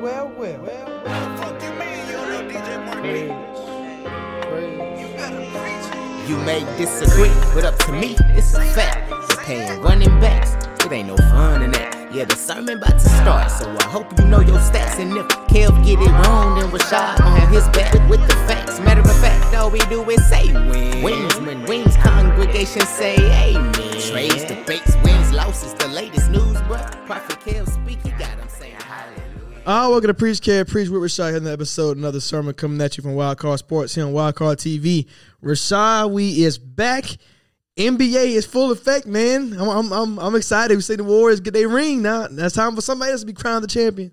well, well, well, well. Fuck you mean you don't know DJ Money? Praise, You better preach. You may disagree, but up to me, it's a fact. You're paying running backs. It ain't no fun in that. Yeah, the sermon about to start, so I hope you know your stats. And if Kev get it wrong, then Rashad on his back with the facts. Matter of fact, all we do is say wins. Wins when wings, congregation say amen. Trades, debates, wins, losses, the latest news, bruh. Prophet Kev speak, Uh, welcome to Preach Care, Preach with Rashad. In the episode, another sermon coming at you from Wild Card Sports here on Wild Card TV. Rashad, we is back. NBA is full effect, man. I'm, I'm, I'm, I'm excited. We see the Warriors get their ring now. That's time for somebody else to be crowned the champion.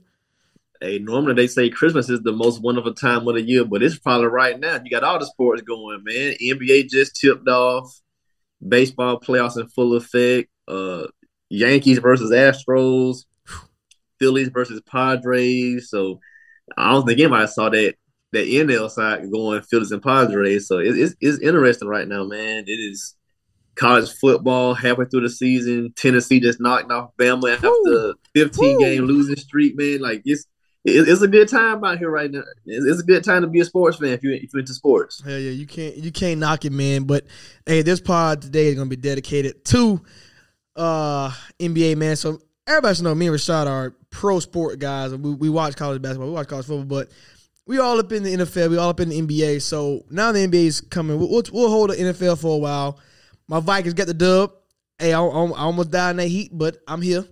Hey, normally they say Christmas is the most wonderful time of the year, but it's probably right now. You got all the sports going, man. NBA just tipped off. Baseball playoffs in full effect. Uh, Yankees versus Astros. Phillies versus Padres. So I don't think anybody saw that that NL side going Phillies and Padres. So it, it's it's interesting right now, man. It is college football halfway through the season. Tennessee just knocked off Bama after Woo. 15 Woo. game losing streak, man. Like it's it's a good time out here right now. It's, it's a good time to be a sports fan if you if you're into sports. Hell yeah, you can't you can't knock it, man. But hey, this pod today is gonna be dedicated to uh NBA, man. So everybody should know me and Rashad are pro sport guys. We, we watch college basketball, we watch college football, but we all up in the NFL, we all up in the NBA. So now the NBA is coming. We'll, we'll, we'll hold the NFL for a while. My Vikings got the dub. Hey, I, I, I almost died in that heat, but I'm here.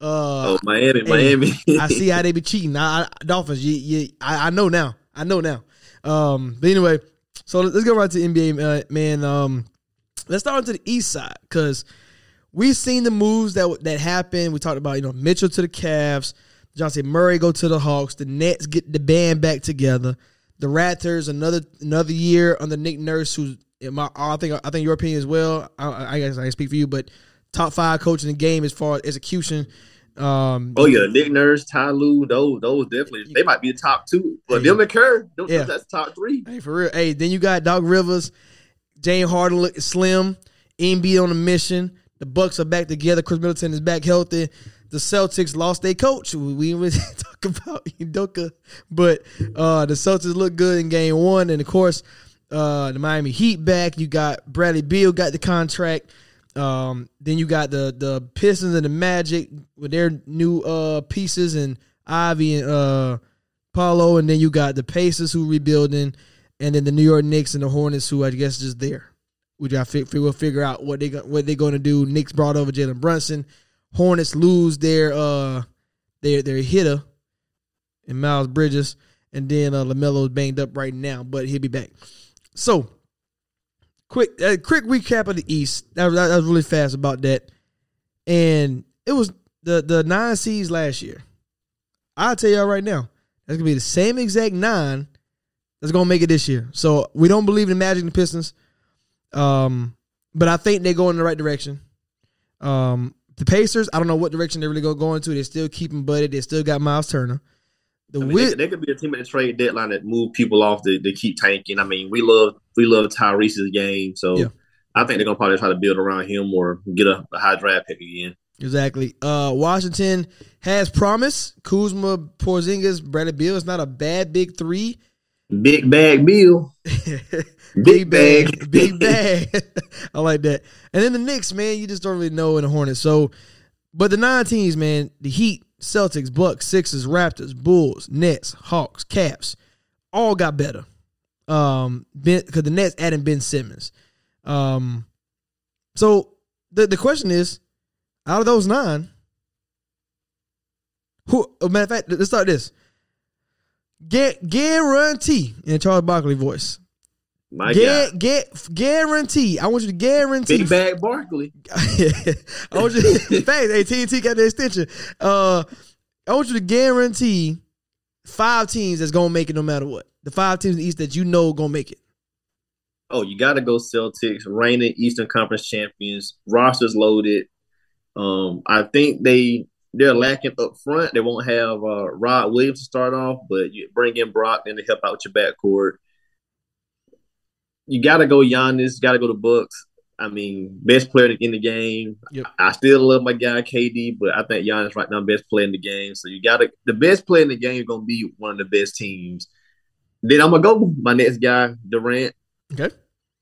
Uh, Oh, Miami, Hey, Miami. I see how they be cheating. I, I, Dolphins, you, you, I, I know now. I know now. Um, but anyway, so let's go right to NBA, uh, man. Um, let's start into the East side because we've seen the moves that that happened. We talked about you know Mitchell to the Cavs, Johnson Murray go to the Hawks, the Nets get the band back together, the Raptors another another year under Nick Nurse, who's in my I think I think your opinion as well. I, I guess I can speak for you, but top five coach in the game as far as execution. Um, oh yeah, Nick Nurse, Ty Lue, those those definitely they might be the top two. But Hey. them and Kerr, them, Yeah. that's top three. Hey, for real. Hey, then you got Doc Rivers, James Harden slim, Embiid on a mission. The Bucks are back together. Khris Middleton is back healthy. The Celtics lost their coach. We really talk about Udoka, but uh, the Celtics look good in game one. And of course, uh, the Miami Heat back. You got Bradley Beal got the contract. Um, then you got the the Pistons and the Magic with their new uh pieces and Ivey and uh Paolo, and then you got the Pacers who rebuilding, and then the New York Knicks and the Hornets who I guess just there. We got fi- we'll figure out what they go- what they're going to do. Knicks brought over Jalen Brunson. Hornets lose their uh their their hitter and Miles Bridges, and then uh, LaMelo's banged up right now, but he'll be back. So quick uh, quick recap of the East. That, that, that was really fast about that, and it was the the nine seeds last year. I'll tell y'all right now, that's gonna be the same exact nine that's gonna make it this year. So we don't believe in the Magic and the Pistons, um, but I think they're going in the right direction. Um, the Pacers, I don't know what direction they're really go into. They're still keeping Buddy. They still got Miles Turner. The I mean, Wiz- they, they could be a team at the trade deadline that move people off to, to keep tanking. I mean, we love we love Tyrese's game, so Yeah. I think they're gonna probably try to build around him or get a, a high draft pick again. Exactly. Uh, Washington has promise. Kuzma, Porzingis, Bradley Beal is not a bad big three. Big bag Bill, big bag, bag. big bag. I like that. And then the Knicks, man, you just don't really know in the Hornets. So, but the nine teams, man, the Heat, Celtics, Bucks, Sixers, Raptors, Bulls, Nets, Hawks, Cavs, all got better. Um, because the Nets adding Ben Simmons. Um, so the the question is, out of those nine, who? matter of fact, let's start this. Get guarantee in Charles Barkley voice. My Get, God, get, guarantee. I want you to guarantee. big bag Barkley. I want you. To, AT&T got the extension. Uh, I want you to guarantee five teams that's gonna make it no matter what. The five teams in the East that you know gonna make it. Oh, you got to go Celtics, reigning Eastern Conference champions. Rosters loaded. Um, I think they they're lacking up front. They won't have uh, Rob Williams to start off, but you bring in Brogdon to help out with your backcourt. You got to go Giannis. Got to go to Bucks. I mean, best player in the game. Yep. I still love my guy KD, but I think Giannis right now best player in the game. So you got to the best player in the game is gonna be one of the best teams. Then I'm gonna go my next guy, Durant. Okay.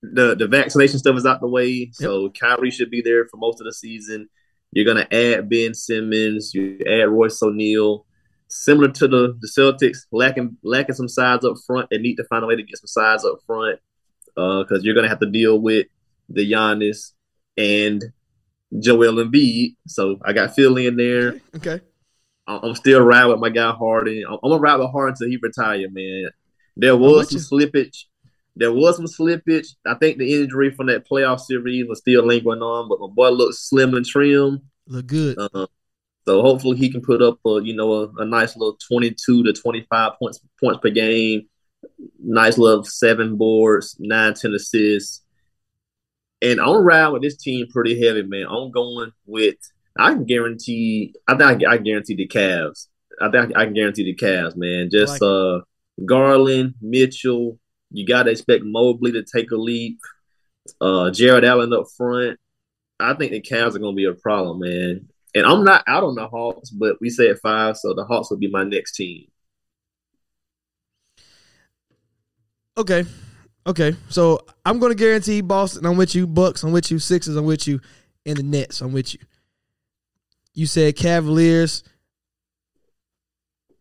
The the vaccination stuff is out the way, so Kyrie should be there for most of the season. You're gonna add Ben Simmons, you add Royce O'Neale. Similar to the, the Celtics, lacking lacking some sides up front. They need to find a way to get some sides up front because uh, you're gonna have to deal with the Giannis and Joel Embiid. So I got Phil in there. Okay. I'm still riding with my guy Harden. I'm gonna ride with Harden until he retire, man. There was some slippage. There was some slippage. I think the injury from that playoff series was still lingering on, but my boy looks slim and trim. Look good. Uh, so hopefully he can put up a you know a, a, nice little 22 to 25 points points per game. Nice little seven boards, nine ten assists. And I'm riding with this team pretty heavy, man. I'm going with I can guarantee I think I, I guarantee the Cavs. I think I can guarantee the Cavs, man. Just like uh Garland, Mitchell. You gotta expect Mobley to take a leap. Uh Jarrett Allen up front. I think the Cavs are gonna be a problem, man. And I'm not out on the Hawks, but we at five, so the Hawks will be my next team. Okay. Okay. So I'm gonna guarantee Boston. I'm with you. Bucks. I'm with you. Sixers. I'm with you. And the Nets. I'm with you. You said Cavaliers.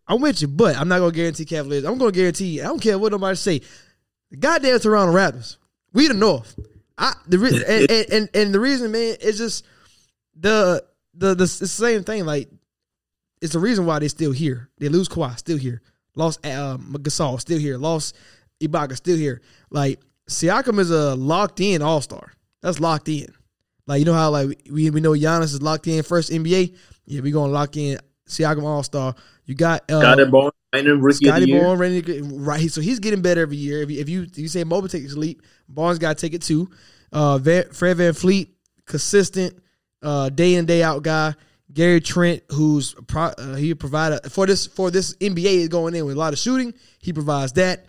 I'm with you, but I'm not gonna guarantee Cavaliers. I'm gonna guarantee. I don't care what nobody say. The goddamn Toronto Raptors. We the North. I the re- and, and, and and the reason, man, is just the the the, the same thing. Like it's the reason why they're still here. They lose Kawhi, still here. Lost um, Gasol, still here. Lost Ibaka, still here. Like Siakam is a locked in All Star. That's locked in. Like you know how like we we know Giannis is locked in first NBA. Yeah, we gonna lock in Siakam All Star. You got uh, Scottie Barnes, rookie Scottie Barnes, ready to get, right. So he's getting better every year. If you if you, if you say Mobley takes a leap, Barnes got to take it too. Uh, Van, Fred VanVleet, consistent, uh, day in day out guy. Gary Trent, who's pro, uh, he provided for this for this NBA is going in with a lot of shooting. He provides that.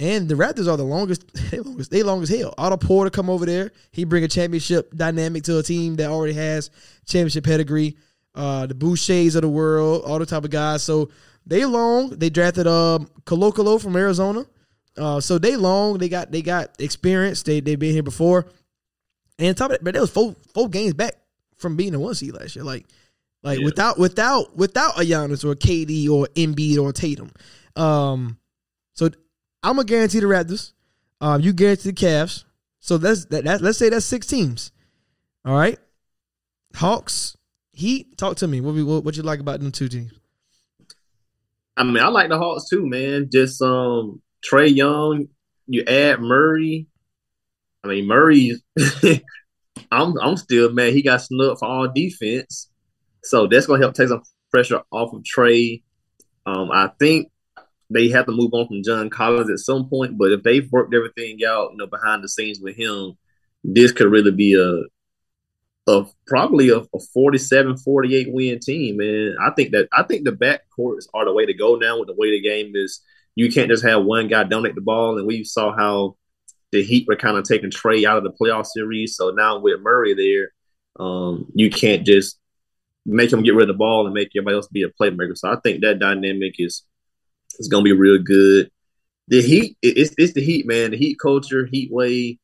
And the Raptors are the longest, they longest, they long as hell. Otto Porter come over there. He bring a championship dynamic to a team that already has championship pedigree. Uh, the Bouchers of the world, all the type of guys. So they long. They drafted um Kolokolo from Arizona. Uh, so they long. They got they got experience. They they been here before. And top of it, but they was four four games back from being a one seed last year. Like like yeah. without without without a Giannis or a KD or Embiid or Tatum. Um, so I'm gonna guarantee the Raptors. Um, you guarantee the Cavs. So that's that, that. Let's say that's six teams. All right. Hawks, Heat. Talk to me. What we, what, what you like about them two teams? I mean, I like the Hawks too, man. Just um, Trae Young. You add Murray. I mean, Murray. I'm I'm still mad. He got snubbed for all defense, so that's gonna help take some pressure off of Trae. Um, I think they have to move on from John Collins at some point. But if they've worked everything out, you know, behind the scenes with him, this could really be a a probably a, a 47 48 win team and i think that i think the back courts are the way to go now with the way the game is you can't just have one guy donate the ball and we saw how the heat were kind of taking trae out of the playoff series so now with murray there um, you can't just make him get rid of the ball and make everybody else be a playmaker so i think that dynamic is it's gonna be real good. The Heat, it's it's the Heat, man. The Heat culture, Heat way.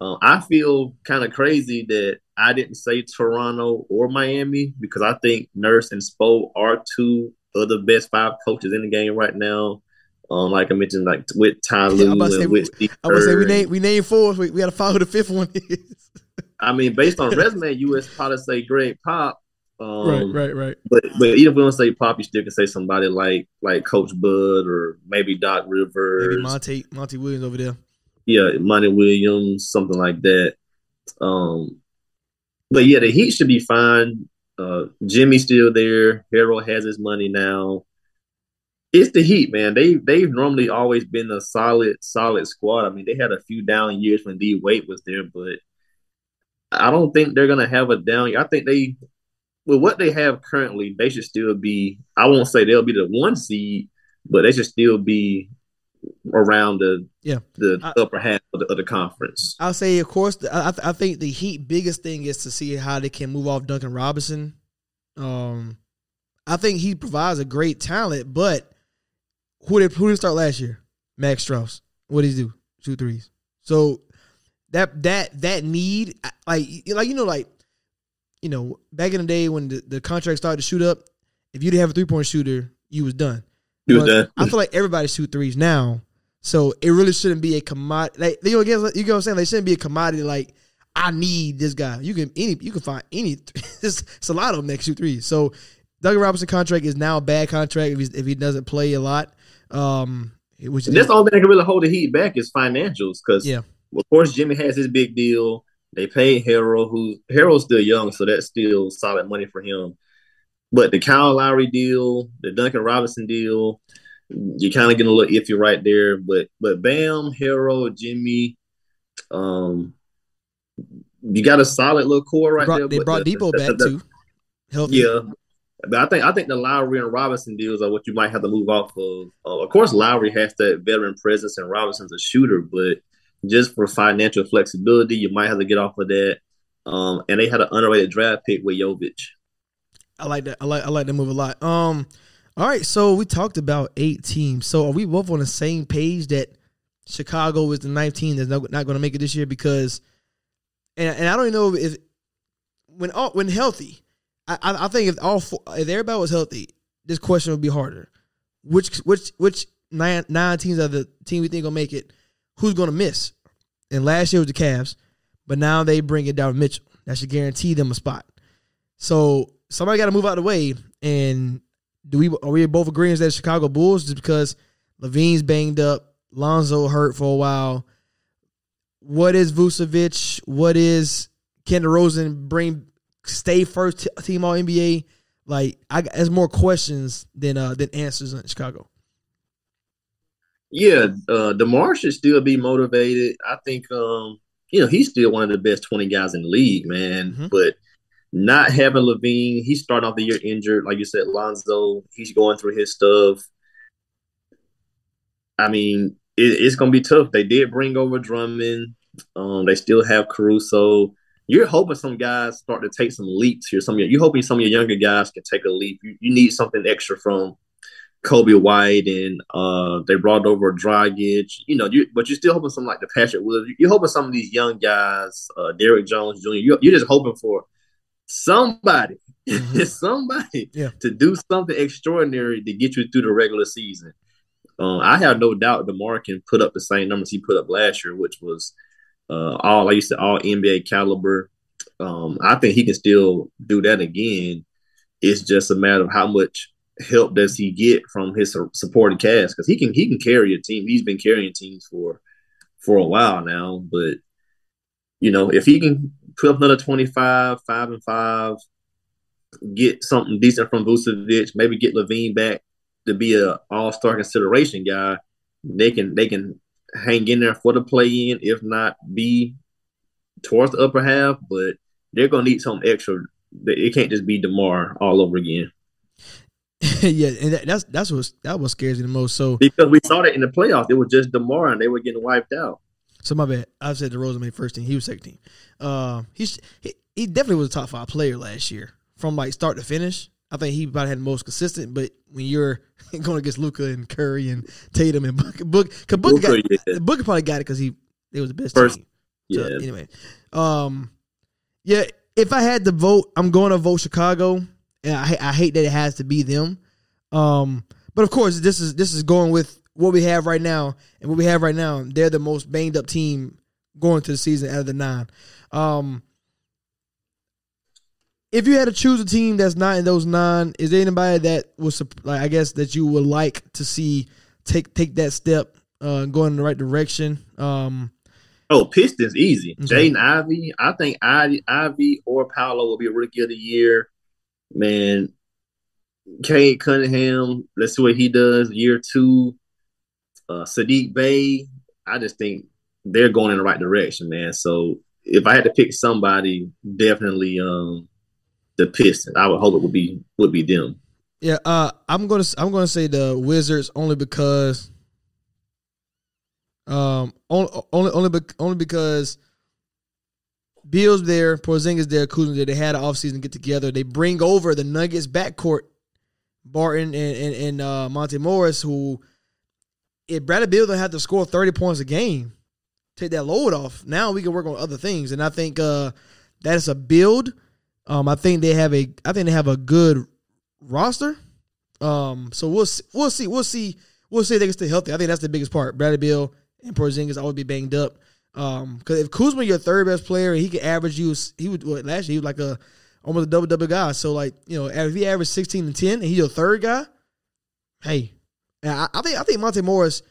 Uh, I feel kind of crazy that I didn't say Toronto or Miami because I think Nurse and Spo are two of the best five coaches in the game right now. Um, like I mentioned, like with Ty Lue yeah, and with Steve I would say we name we name four. We, we got to follow the fifth one is. I mean, based on resume, you US probably say Gregg Pop, um, right, right, right. But but even if we don't say Pop, you still can say somebody like like Coach Bud or maybe Doc Rivers, maybe Monty Monty Williams over there. Yeah, Monty Williams, something like that. Um, but yeah, the Heat should be fine. Uh, Jimmy's still there. Harold has his money now. It's the Heat, man. They they've normally always been a solid solid squad. I mean, they had a few down years when D Wade was there, but I don't think they're gonna have a down. year. I think they with what they have currently, they should still be. I won't say they'll be the one seed, but they should still be around the Yeah. the I- upper half of the, of the conference. I'll say, of course, I, I think the Heat biggest thing is to see how they can move off Duncan Robinson. Um, I think he provides a great talent, but who did who did start last year? Max Strus. What did he do? Shoot threes. So that that that need, like like you know, like you know, back in the day when the, the contract started to shoot up, if you didn't have a three point shooter, you was done. He was done. I feel like everybody shoot threes now, so it really shouldn't be a commodity. Like you know, again, you know what I'm saying? They shouldn't be a commodity. Like I need this guy. You can any you can find any. It's, it's a lot of them that can shoot threes. So Duncan Robinson contract is now a bad contract if he's, if he doesn't play a lot. Um, which And that's the only thing that can really hold the Heat back is financials. Because Yeah. of course Jimmy has his big deal. They paid Harold, who Harold's still young, so that's still solid money for him. But the Kyle Lowry deal, the Duncan Robinson deal, you're kind of getting a little iffy right there. But but Bam, Harold, Jimmy, um, you got a solid little core right brought, there. they brought the- Depot the- back the- too. Healthy. Yeah. But I think I think the Lowry and Robinson deals are what you might have to move off of. Uh, of course, Lowry has that veteran presence, and Robinson's a shooter. But just for financial flexibility, you might have to get off of that. Um, and they had an underrated draft pick with Jovic. I like that. I like I like that move a lot. Um, all right. So we talked about eight teams. So are we both on the same page that Chicago is the ninth team that's not, going to make it this year because, and and I don't even know if when all when healthy, I I think if all four, if everybody was healthy, this question would be harder. Which which which nine nine teams are the team we think gonna make it? Who's gonna miss? And last year was the Cavs, but now they bring it down Mitchell. That should guarantee them a spot. So somebody got to move out of the way. And do we are we both agreeing that Chicago Bulls just because LaVine's banged up, Lonzo hurt for a while? What is Vucevic? What is Kendall Rosen bring stay first t- team all NBA? Like I got there's more questions than uh than answers in Chicago. Yeah, uh, DeMar should still be motivated. I think, um, you know, he's still one of the best twenty guys in the league, man. Mhm. But not having LaVine, he's starting off the year injured, like you said, Lonzo. He's going through his stuff. I mean, it, it's going to be tough. They did bring over Drummond. Um, they still have Caruso. You're hoping some guys start to take some leaps here. Some you're hoping some of your younger guys can take a leap. You, you need something extra from Coby White and uh, they brought over Dragic. You know, you but you're still hoping some like the Patrick Williams. You're hoping some of these young guys, uh, Derrick Jones Jr. You're, you're just hoping for somebody, Mhm. somebody Yeah. to do something extraordinary to get you through the regular season. Um, I have no doubt DeMar can put up the same numbers he put up last year, which was uh, all like you said, all NBA caliber. Um, I think he can still do that again. It's just a matter of how much help does he get from his supporting cast because he can he can carry a team. He's been carrying teams for for a while now, but you know if he can put up another 25, five and five, get something decent from Vucevic, maybe get LaVine back to be a All Star consideration guy, they can they can hang in there for the play in, if not be towards the upper half. But they're gonna need something extra. It can't just be DeMar all over again yeah, and that, that's that's what that what scares me the most. So because we saw that in the playoffs. It was just DeMar and they were getting wiped out. So my bad. I said DeRozan made first team. He was second team. Uh, he's he, he definitely was a top five player last year from like start to finish. I think he probably had the most consistent. But when you're going against Luka and Curry and Tatum and Book, Book, cause Booker, got, Booker, yeah. Booker probably got it because he it was the best First- team. Yeah, anyway, um, yeah. If I had to vote, I'm going to vote Chicago. And I I hate that it has to be them. Um, but of course, this is this is going with what we have right now, and what we have right now, they're the most banged up team going to the season out of the nine. Um, if you had to choose a team that's not in those nine, is there anybody that was like I guess that you would like to see take take that step, uh, going in the right direction? Um, Oh, Pistons easy. Okay. Jaden Ivey. I think Ivey, Ivey or Paolo will be a rookie of the year. Man, Cade Cunningham. Let's see what he does year two. Uh, Saddiq Bey. I just think they're going in the right direction, man. So if I had to pick somebody, definitely um the Pistons. I would hope it would be would be them. Yeah, uh, I'm gonna I'm gonna say the Wizards only because Um, only only only, bec- only because Bill's there, Porzingis there, Kuzma there. They had an offseason get together. They bring over the Nuggets backcourt, Barton and and, and uh, Monte Morris, who if Bradley Beal don't have to score thirty points a game, take that load off. Now we can work on other things, and I think uh, that is a build. Um, I think they have a I think they have a good roster. Um, so we'll see, we'll see we'll see we'll see if they can stay healthy. I think that's the biggest part. Bradley Beal and Porzingis always be banged up. Um, because if Kuzma your third best player, he could average you. He would what, last year he was like a almost a double double guy. So like you know if he averaged sixteen and ten and he's your third guy, hey, and I, I think I think Monte Morris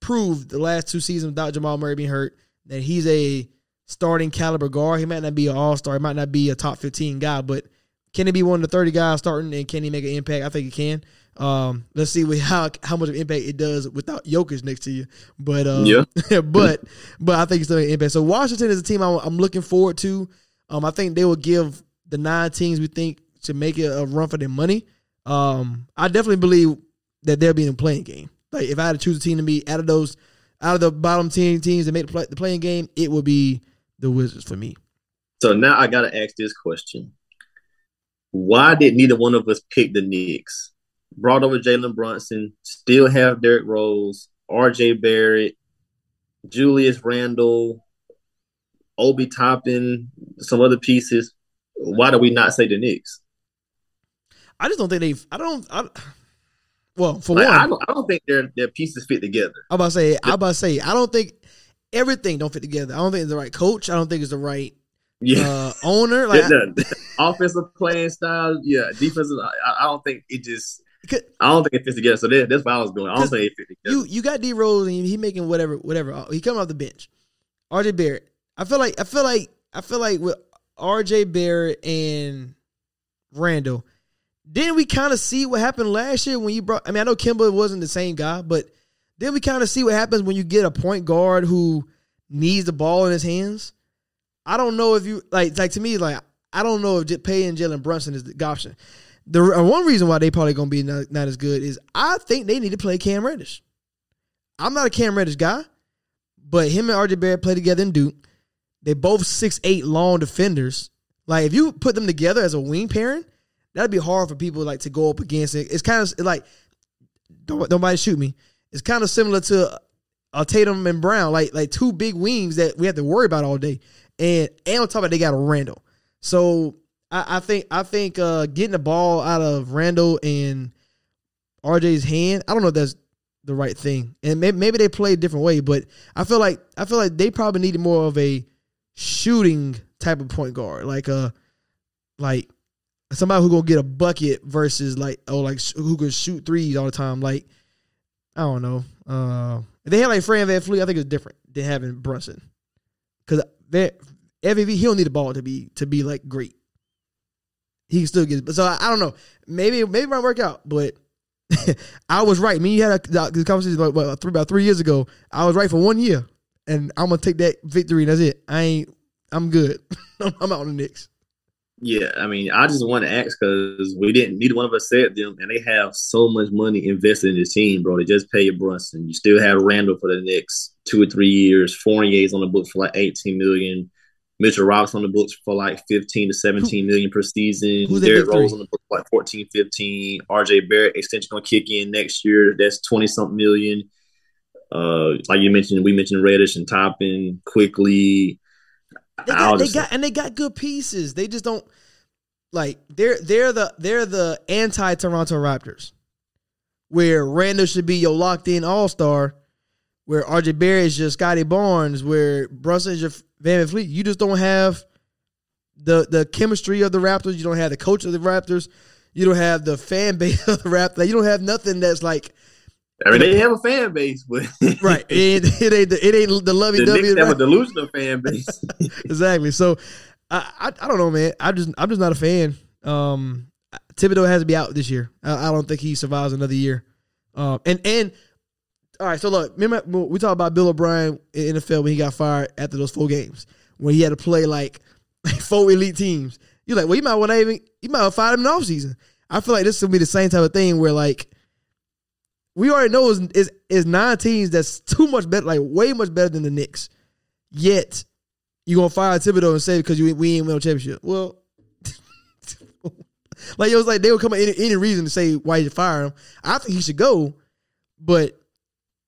proved the last two seasons without Jamal Murray being hurt that he's a starting caliber guard. He might not be an all star. He might not be a top fifteen guy, but can he be one of the thirty guys starting and can he make an impact? I think he can. Um, let's see how how much of an impact it does without Jokic next to you. But um, Yeah. but but I think it's still an impact. So Washington is a team I'm, I'm looking forward to. Um, I think they will give the nine teams we think to make it a run for their money. Um, I definitely believe that they'll be in a play in game. Like if I had to choose a team to be out of those out of the bottom ten teams that make the, play, the play in game, it would be the Wizards for me. So now I gotta ask this question: Why did neither one of us pick the Knicks? Brought over Jalen Brunson, still have Derrick Rose, R.J. Barrett, Julius Randle, Obi Toppin, some other pieces. Why do we not say the Knicks? I just don't think they've. I don't. I, well, for Like, one, I don't, I don't think their their pieces fit together. I'm about to say. I'm about to say. I don't think everything don't fit together. I don't think it's the right coach. I don't think it's the right Yeah, uh, owner. Like the offensive playing style, yeah, defensive. I, I don't think it just. I don't think it fits together. So that, that's why I was going. I don't think it fit together. you you got D Rose and he making whatever whatever. He coming off the bench. RJ Barrett. I feel like I feel like I feel like with RJ Barrett and Randle, didn't we kind of see what happened last year when you brought? I mean, I know Kemba wasn't the same guy, but then we kind of see what happens when you get a point guard who needs the ball in his hands. I don't know if you like like to me like I don't know if paying Jalen Brunson is the option. The uh, one reason why they probably gonna be not, not as good is I think they need to play Cam Reddish. I'm not a Cam Reddish guy, but him and RJ Barrett play together in Duke. They both six eight long defenders. Like if you put them together as a wing pairing, that'd be hard for people like to go up against it. It's kind of like don't nobody shoot me. It's kind of similar to uh, Tatum and Brown, like like two big wings that we have to worry about all day. And and on top of it, they got a Randle. So I, I think I think uh, getting the ball out of Randle and RJ's hand, I don't know if that's the right thing. And maybe, maybe they play a different way, but I feel like I feel like they probably needed more of a shooting type of point guard, like a like somebody who gonna get a bucket versus like oh like who can shoot threes all the time. Like I don't know. Uh, they had like Fran VanVleet, I think it's different than having Brunson because MVP he don't need the ball to be to be like great. He can still get. So I, I don't know. Maybe maybe it might work out, but I was right. Me, you had a conversation about, what, three, about three years ago. I was right for one year, and I'm gonna take that victory. and That's it. I ain't. I'm good. I'm out on the Knicks. Yeah, I mean, I just want to ask because we didn't. Neither one of us said them, and they have so much money invested in the team, bro. They just pay paid Brunson. You still have Randle for the next two or three years. Fournier's on the books for like eighteen million. Mitchell Robinson on the books for like fifteen to seventeen million per season. who's Derrick? Rose on the books for like 14, 15. RJ Barrett extension gonna kick in next year. That's twenty something million. Uh, like you mentioned, we mentioned Reddish and Toppin quickly. They got, they got and they got good pieces. They just don't like they're they're the they're the anti Toronto Raptors, where Randle should be your locked in all star, where RJ Barrett is your Scottie Barnes, where Brunson is your VanVleet. You just don't have the the chemistry of the Raptors. You don't have the coach of the Raptors. You don't have the fan base of the Raptors. You don't have nothing that's like I mean, they have a fan base, but right. It, ain't- it ain't the, it ain't the lovey dovey. Knicks have a delusional fan base. exactly. So I, I I don't know, man. I just I'm just not a fan. Um, Thibodeau has to be out this year. I, I don't think he survives another year. Um, and and all right. So look, remember we talked about Bill O'Brien in NFL when he got fired after those four games when he had to play like, four elite teams. You're like, well, you might want to even you might have fired him in the offseason. I feel like this will be the same type of thing where like we already know is is, is nine teams that's too much better, like way much better than the Knicks. Yet you gonna fire Thibodeau and say because you we ain't win a championship. Well, like it was like they would come up any, any reason to say why you should fire him. I think he should go, but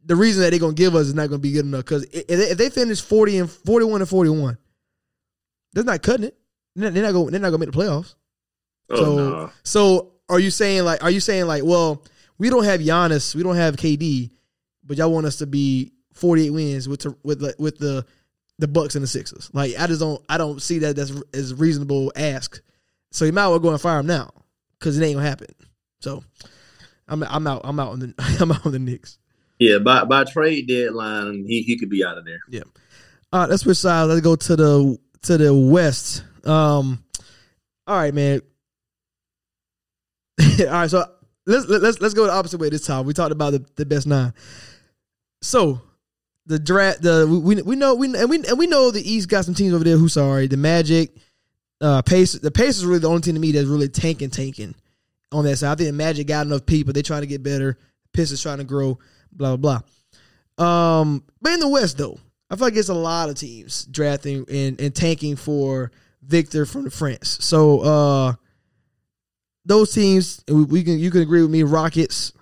the reason that they're gonna give us is not gonna be good enough. Because if they, if they finish forty and forty one and forty one, they're not cutting it. They're not, they're not going. They're not gonna make the playoffs. Oh, so no. so are you saying like are you saying like well we don't have Giannis we don't have KD but y'all want us to be 48 wins with the, with the, with the the Bucks and the Sixers. Like I just don't I don't see that that's as reasonable ask. So you might well go and fire him now because it ain't gonna happen. So I'm I'm out I'm out on the I'm out on the Knicks. Yeah, by by trade deadline, he, he could be out of there. Yeah. All right let's switch sides. Let's go to the to the West. Um all right man. All right, so let's let's let's go the opposite way this time. We talked about the, the best nine. So the draft, the we we know we and we and we know the East got some teams over there who sorry the Magic, uh, Pacers. The Pacers are really the only team to me that's really tanking tanking on that side. I think the Magic got enough people. They're trying to get better. Pistons trying to grow. Blah blah blah. Um, but in the West though, I feel like it's a lot of teams drafting and, and tanking for Victor from the France. So uh those teams we, can you can agree with me Rockets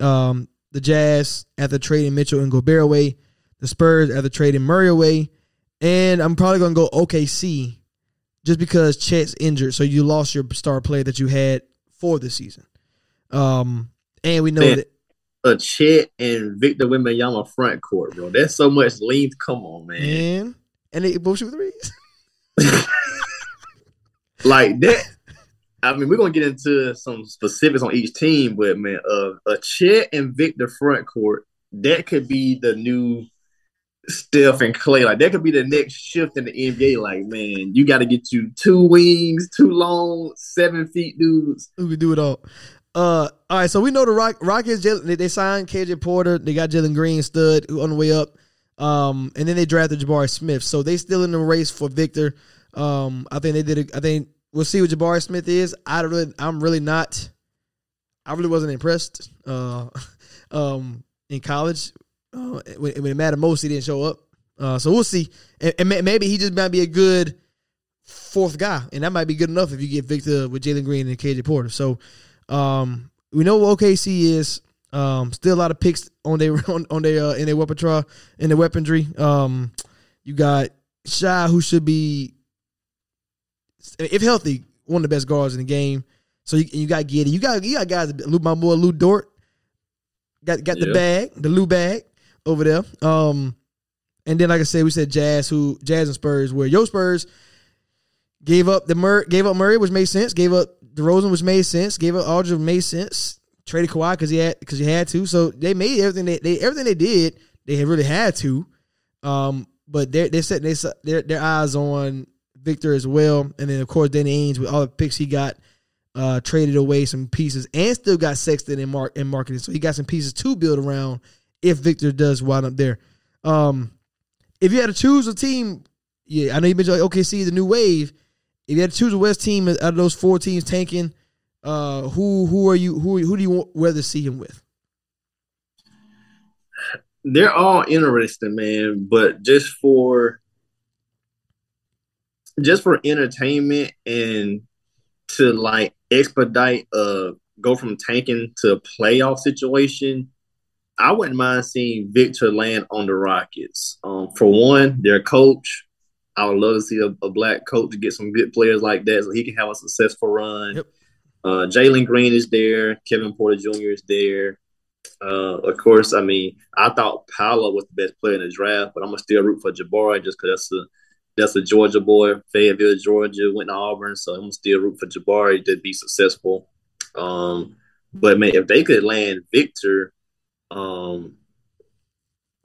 um the Jazz at after trading Mitchell and Gobert away the Spurs at after trading Murray away and I'm probably going to go OKC just because Chet's injured so you lost your star player that you had for the season um and we know Man. that A Chet and Victor Wembanyama front court, bro. That's so much length. Come on, man. and and they both shoot threes Like that. I mean, we're gonna get into some specifics on each team, but man, uh, a Chet and Victor front court that could be the new Steph and Clay. Like that could be the next shift in the NBA. Like, man, you got to get you two wings, two long, seven feet dudes. We can do it all. Uh, all right, so we know the Rock, Rockets. They, they signed KJ Porter. They got Jalen Green stud on the way up. Um, and then they drafted Jabari Smith. So they still in the race for Victor. Um, I think they did. A, I think we'll see what Jabari Smith is. I don't really. I'm really not. I really wasn't impressed. Uh, um, in college, uh, when, when it mattered most, he didn't show up. Uh, so we'll see. And, and may- maybe he just might be a good fourth guy, and that might be good enough if you get Victor with Jalen Green and KJ Porter. So um, we know what OKC is. Um, still a lot of picks on their on, on their uh, in their weaponry in their weaponry. Um, you got Shai, who should be, if healthy, one of the best guards in the game. So you, you got Giddey. You got you got guys. Lou, my boy Lu Dort got got the Yeah. bag, the Lou bag over there. Um, and then like I said, we said Jazz, who Jazz and Spurs, where your Spurs gave up the Mur- gave up Murray, which made sense. Gave up DeRozan, which made sense. Gave up Aldridge, which made sense. Traded Kawhi because he had because you had to. So they made everything they, they everything they did. They really had to. Um, but they're they're setting they set their their eyes on Victor as well, and then of course Danny Ainge with all the picks he got. Uh, traded away some pieces and still got Sexton in mark in marketing, so he got some pieces to build around if Victor does wind up there. Um, if you had to choose a team, yeah, I know you mentioned like OKC, the new wave. If you had to choose a West team out of those four teams tanking, uh, who who are you who who do you want rather see him with? They're all interesting, man. But just for just for entertainment and to like expedite uh go from tanking to a playoff situation, I wouldn't mind seeing Victor land on the Rockets. Um, for one, their coach. I would love to see a, a black coach get some good players like that so he can have a successful run. Yep. Uh, Jalen Green is there. Kevin Porter Jr. is there. Uh, of course, I mean, I thought Paolo was the best player in the draft, but I'm gonna still root for Jabari just because that's a that's a Georgia boy, Fayetteville, Georgia, went to Auburn, so I'm still root for Jabari to be successful. Um, but man, if they could land Victor, um,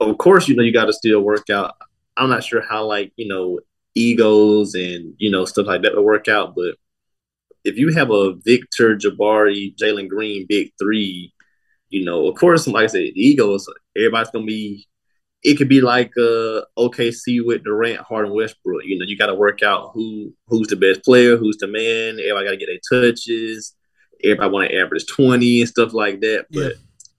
of course, you know you got to still work out. I'm not sure how like you know egos and you know stuff like that will work out, but if you have a Victor, Jabari, Jalen Green, big three, you know, of course, like I said, egos, everybody's gonna be. It could be like uh, OKC with Durant, Harden, Westbrook. You know, you got to work out who who's the best player, who's the man. Everybody got to get their touches. Everybody want to average twenty and stuff like that. Yeah. But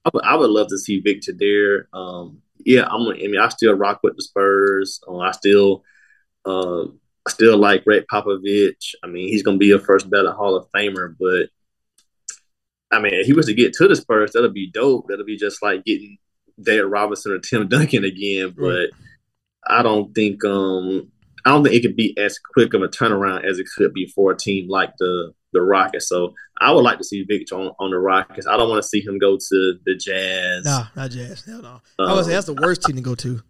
I would, I would love to see Victor there. Um, yeah, I'm. I mean, I still rock with the Spurs. Uh, I still, uh, I still like Gregg Popovich. I mean, he's gonna be a first ballot Hall of Famer. But I mean, if he was to get to the Spurs, that'll be dope. That'll be just like getting David Robinson or Tim Duncan again. But Right. I don't think um I don't think it could be as quick of a turnaround as it could be for a team like the the Rockets. So I would like to see Victor on, on the Rockets. I don't want to see him go to the Jazz. Nah, not Jazz. Hell no. I would say Um, that's the worst team to go to.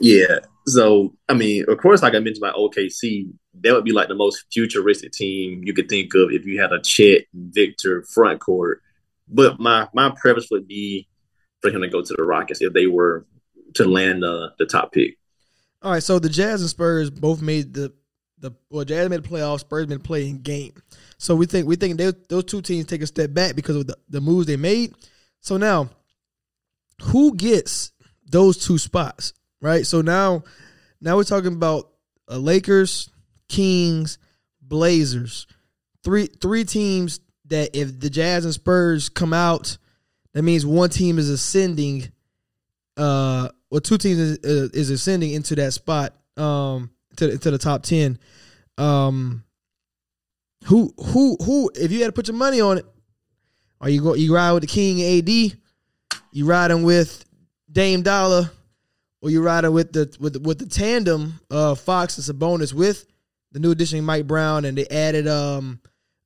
Yeah. So I mean, of course, like I mentioned about OKC, that would be like the most futuristic team you could think of if you had a Chet Victor front court. But my my preference would be for him to go to the Rockets if they were to land the top pick. All right, so the Jazz and Spurs both made the the well, Jazz made the playoffs. Spurs made the play in game. So we think we think they, those two teams take a step back because of the, the moves they made. So now, who gets those two spots? Right. So now, now we're talking about uh, Lakers, Kings, Blazers, three three teams that if the Jazz and Spurs come out, that means one team is ascending uh well two teams is, uh, is ascending into that spot um to to the top 10 um who who who if you had to put your money on it are you go you ride with the king AD you riding with Dame Dollar? Or you riding with the with with the tandem uh Fox and Sabonis with the new addition Mike Brown and they added um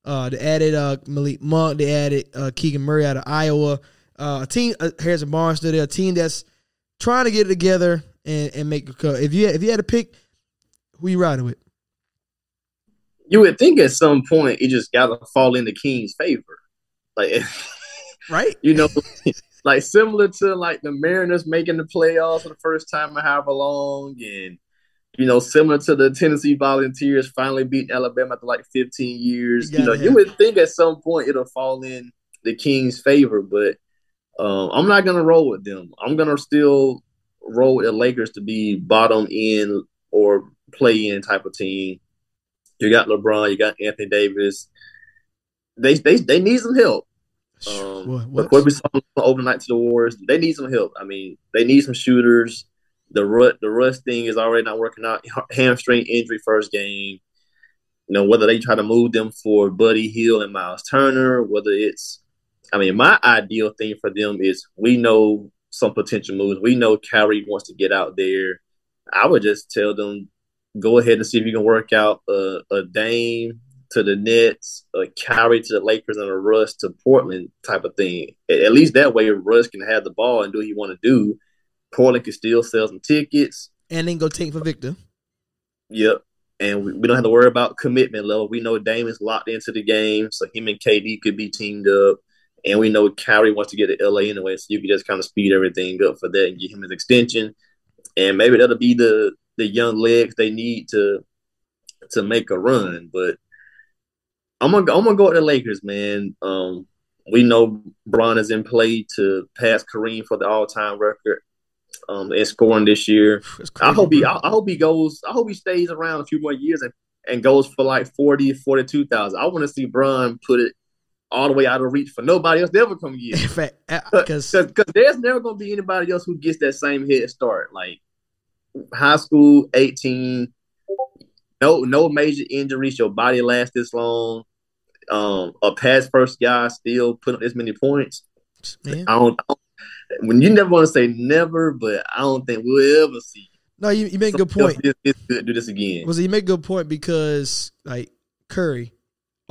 uh they added uh Malik Monk they added uh Keegan Murray out of Iowa uh, a team uh, Harrison Barnes still there a team that's trying to get it together and, and make a cut. If you if you had to pick, who you riding with? You would think at some point it just got to fall in the King's favor, like Right? you know, like similar to like the Mariners making the playoffs for the first time in however long, and you know, similar to the Tennessee Volunteers finally beating Alabama after like 15 years. You You know, gotta you would think at some point it'll fall in the King's favor, but um, I'm not gonna roll with them. I'm gonna still roll with the Lakers to be bottom end or play in type of team. You got LeBron, you got Anthony Davis. They they they need some help. Um, What- what, what? we saw overnight to the Warriors, they need some help. I mean, they need some shooters. The rut, the rust thing is already not working out. Hamstring injury first game. You know whether they try to move them for Buddy Hield and Miles Turner, whether it's, I mean, my ideal thing for them is we know some potential moves. We know Kyrie wants to get out there. I would just tell them go ahead and see if you can work out a, a Dame to the Nets, a Kyrie to the Lakers, and a Russ to Portland type of thing. At, at least that way, Russ can have the ball and do what he want to do. Portland can still sell some tickets. And then go take for Victor. Yep. And we, we don't have to worry about commitment level. We know Dame is locked into the game, so him and KD could be teamed up. And we know Kyrie wants to get to LA anyway, so you can just kind of speed everything up for that and get him his extension. And maybe that'll be the the young legs they need to to make a run. But I'm gonna I'm gonna go with the Lakers, man. Um, we know Bron is in play to pass Kareem for the all time record um, in scoring this year. I hope he. I, I hope he goes I hope he stays around a few more years and, and goes for like 40, 42,000. I want to see Bron put it all the way out of reach for nobody else to ever come In fact, because Because there's never going to be anybody else who gets that same head start. Like high school, 18, no no major injuries, your body lasts this long. Um, a pass first guy still put up this many points. man, I don't, I don't when you never want to say never, but I don't think we'll ever see no, you, you make a good point. else This, do this again. Was you make a good point because like Curry,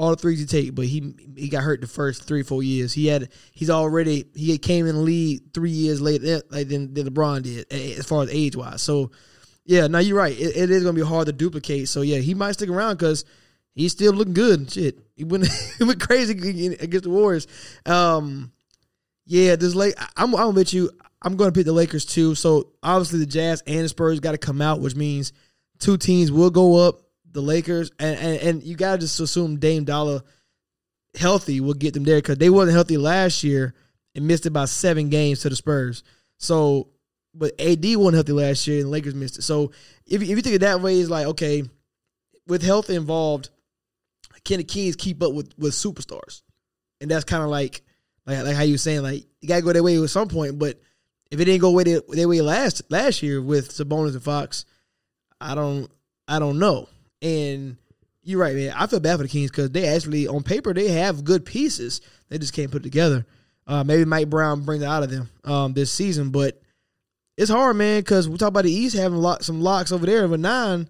all the threes he take, but he he got hurt the first three four years. He had he's already he came in the league three years later like than, than LeBron did eh, as far as age wise. So yeah, now you're right. It, it is gonna be hard to duplicate. So yeah, he might stick around because he's still looking good. Shit, he went he went crazy against the Warriors. Um, yeah, this late. I'm I'm with you. I'm going to pick the Lakers too. So obviously the Jazz and the Spurs got to come out, which means two teams will go up. The Lakers and and, and you got to just assume Dame Dollar healthy will get them there because they wasn't healthy last year and missed it by seven games to the Spurs. So, but AD wasn't healthy last year and the Lakers missed it. So if if you think of that way, it's like okay, with health involved, can the Kings keep up with with superstars? And that's kind of like Like like how you saying, like you gotta go that way at some point. But if it didn't go way their way last last year with Sabonis and Fox, I don't I don't know. And you're right, man. I feel bad for the Kings because they actually on paper they have good pieces. They just can't put it together. Uh, maybe Mike Brown brings it out of them um, this season, but it's hard, man, because we talk about the East having lot, some locks over there with nine.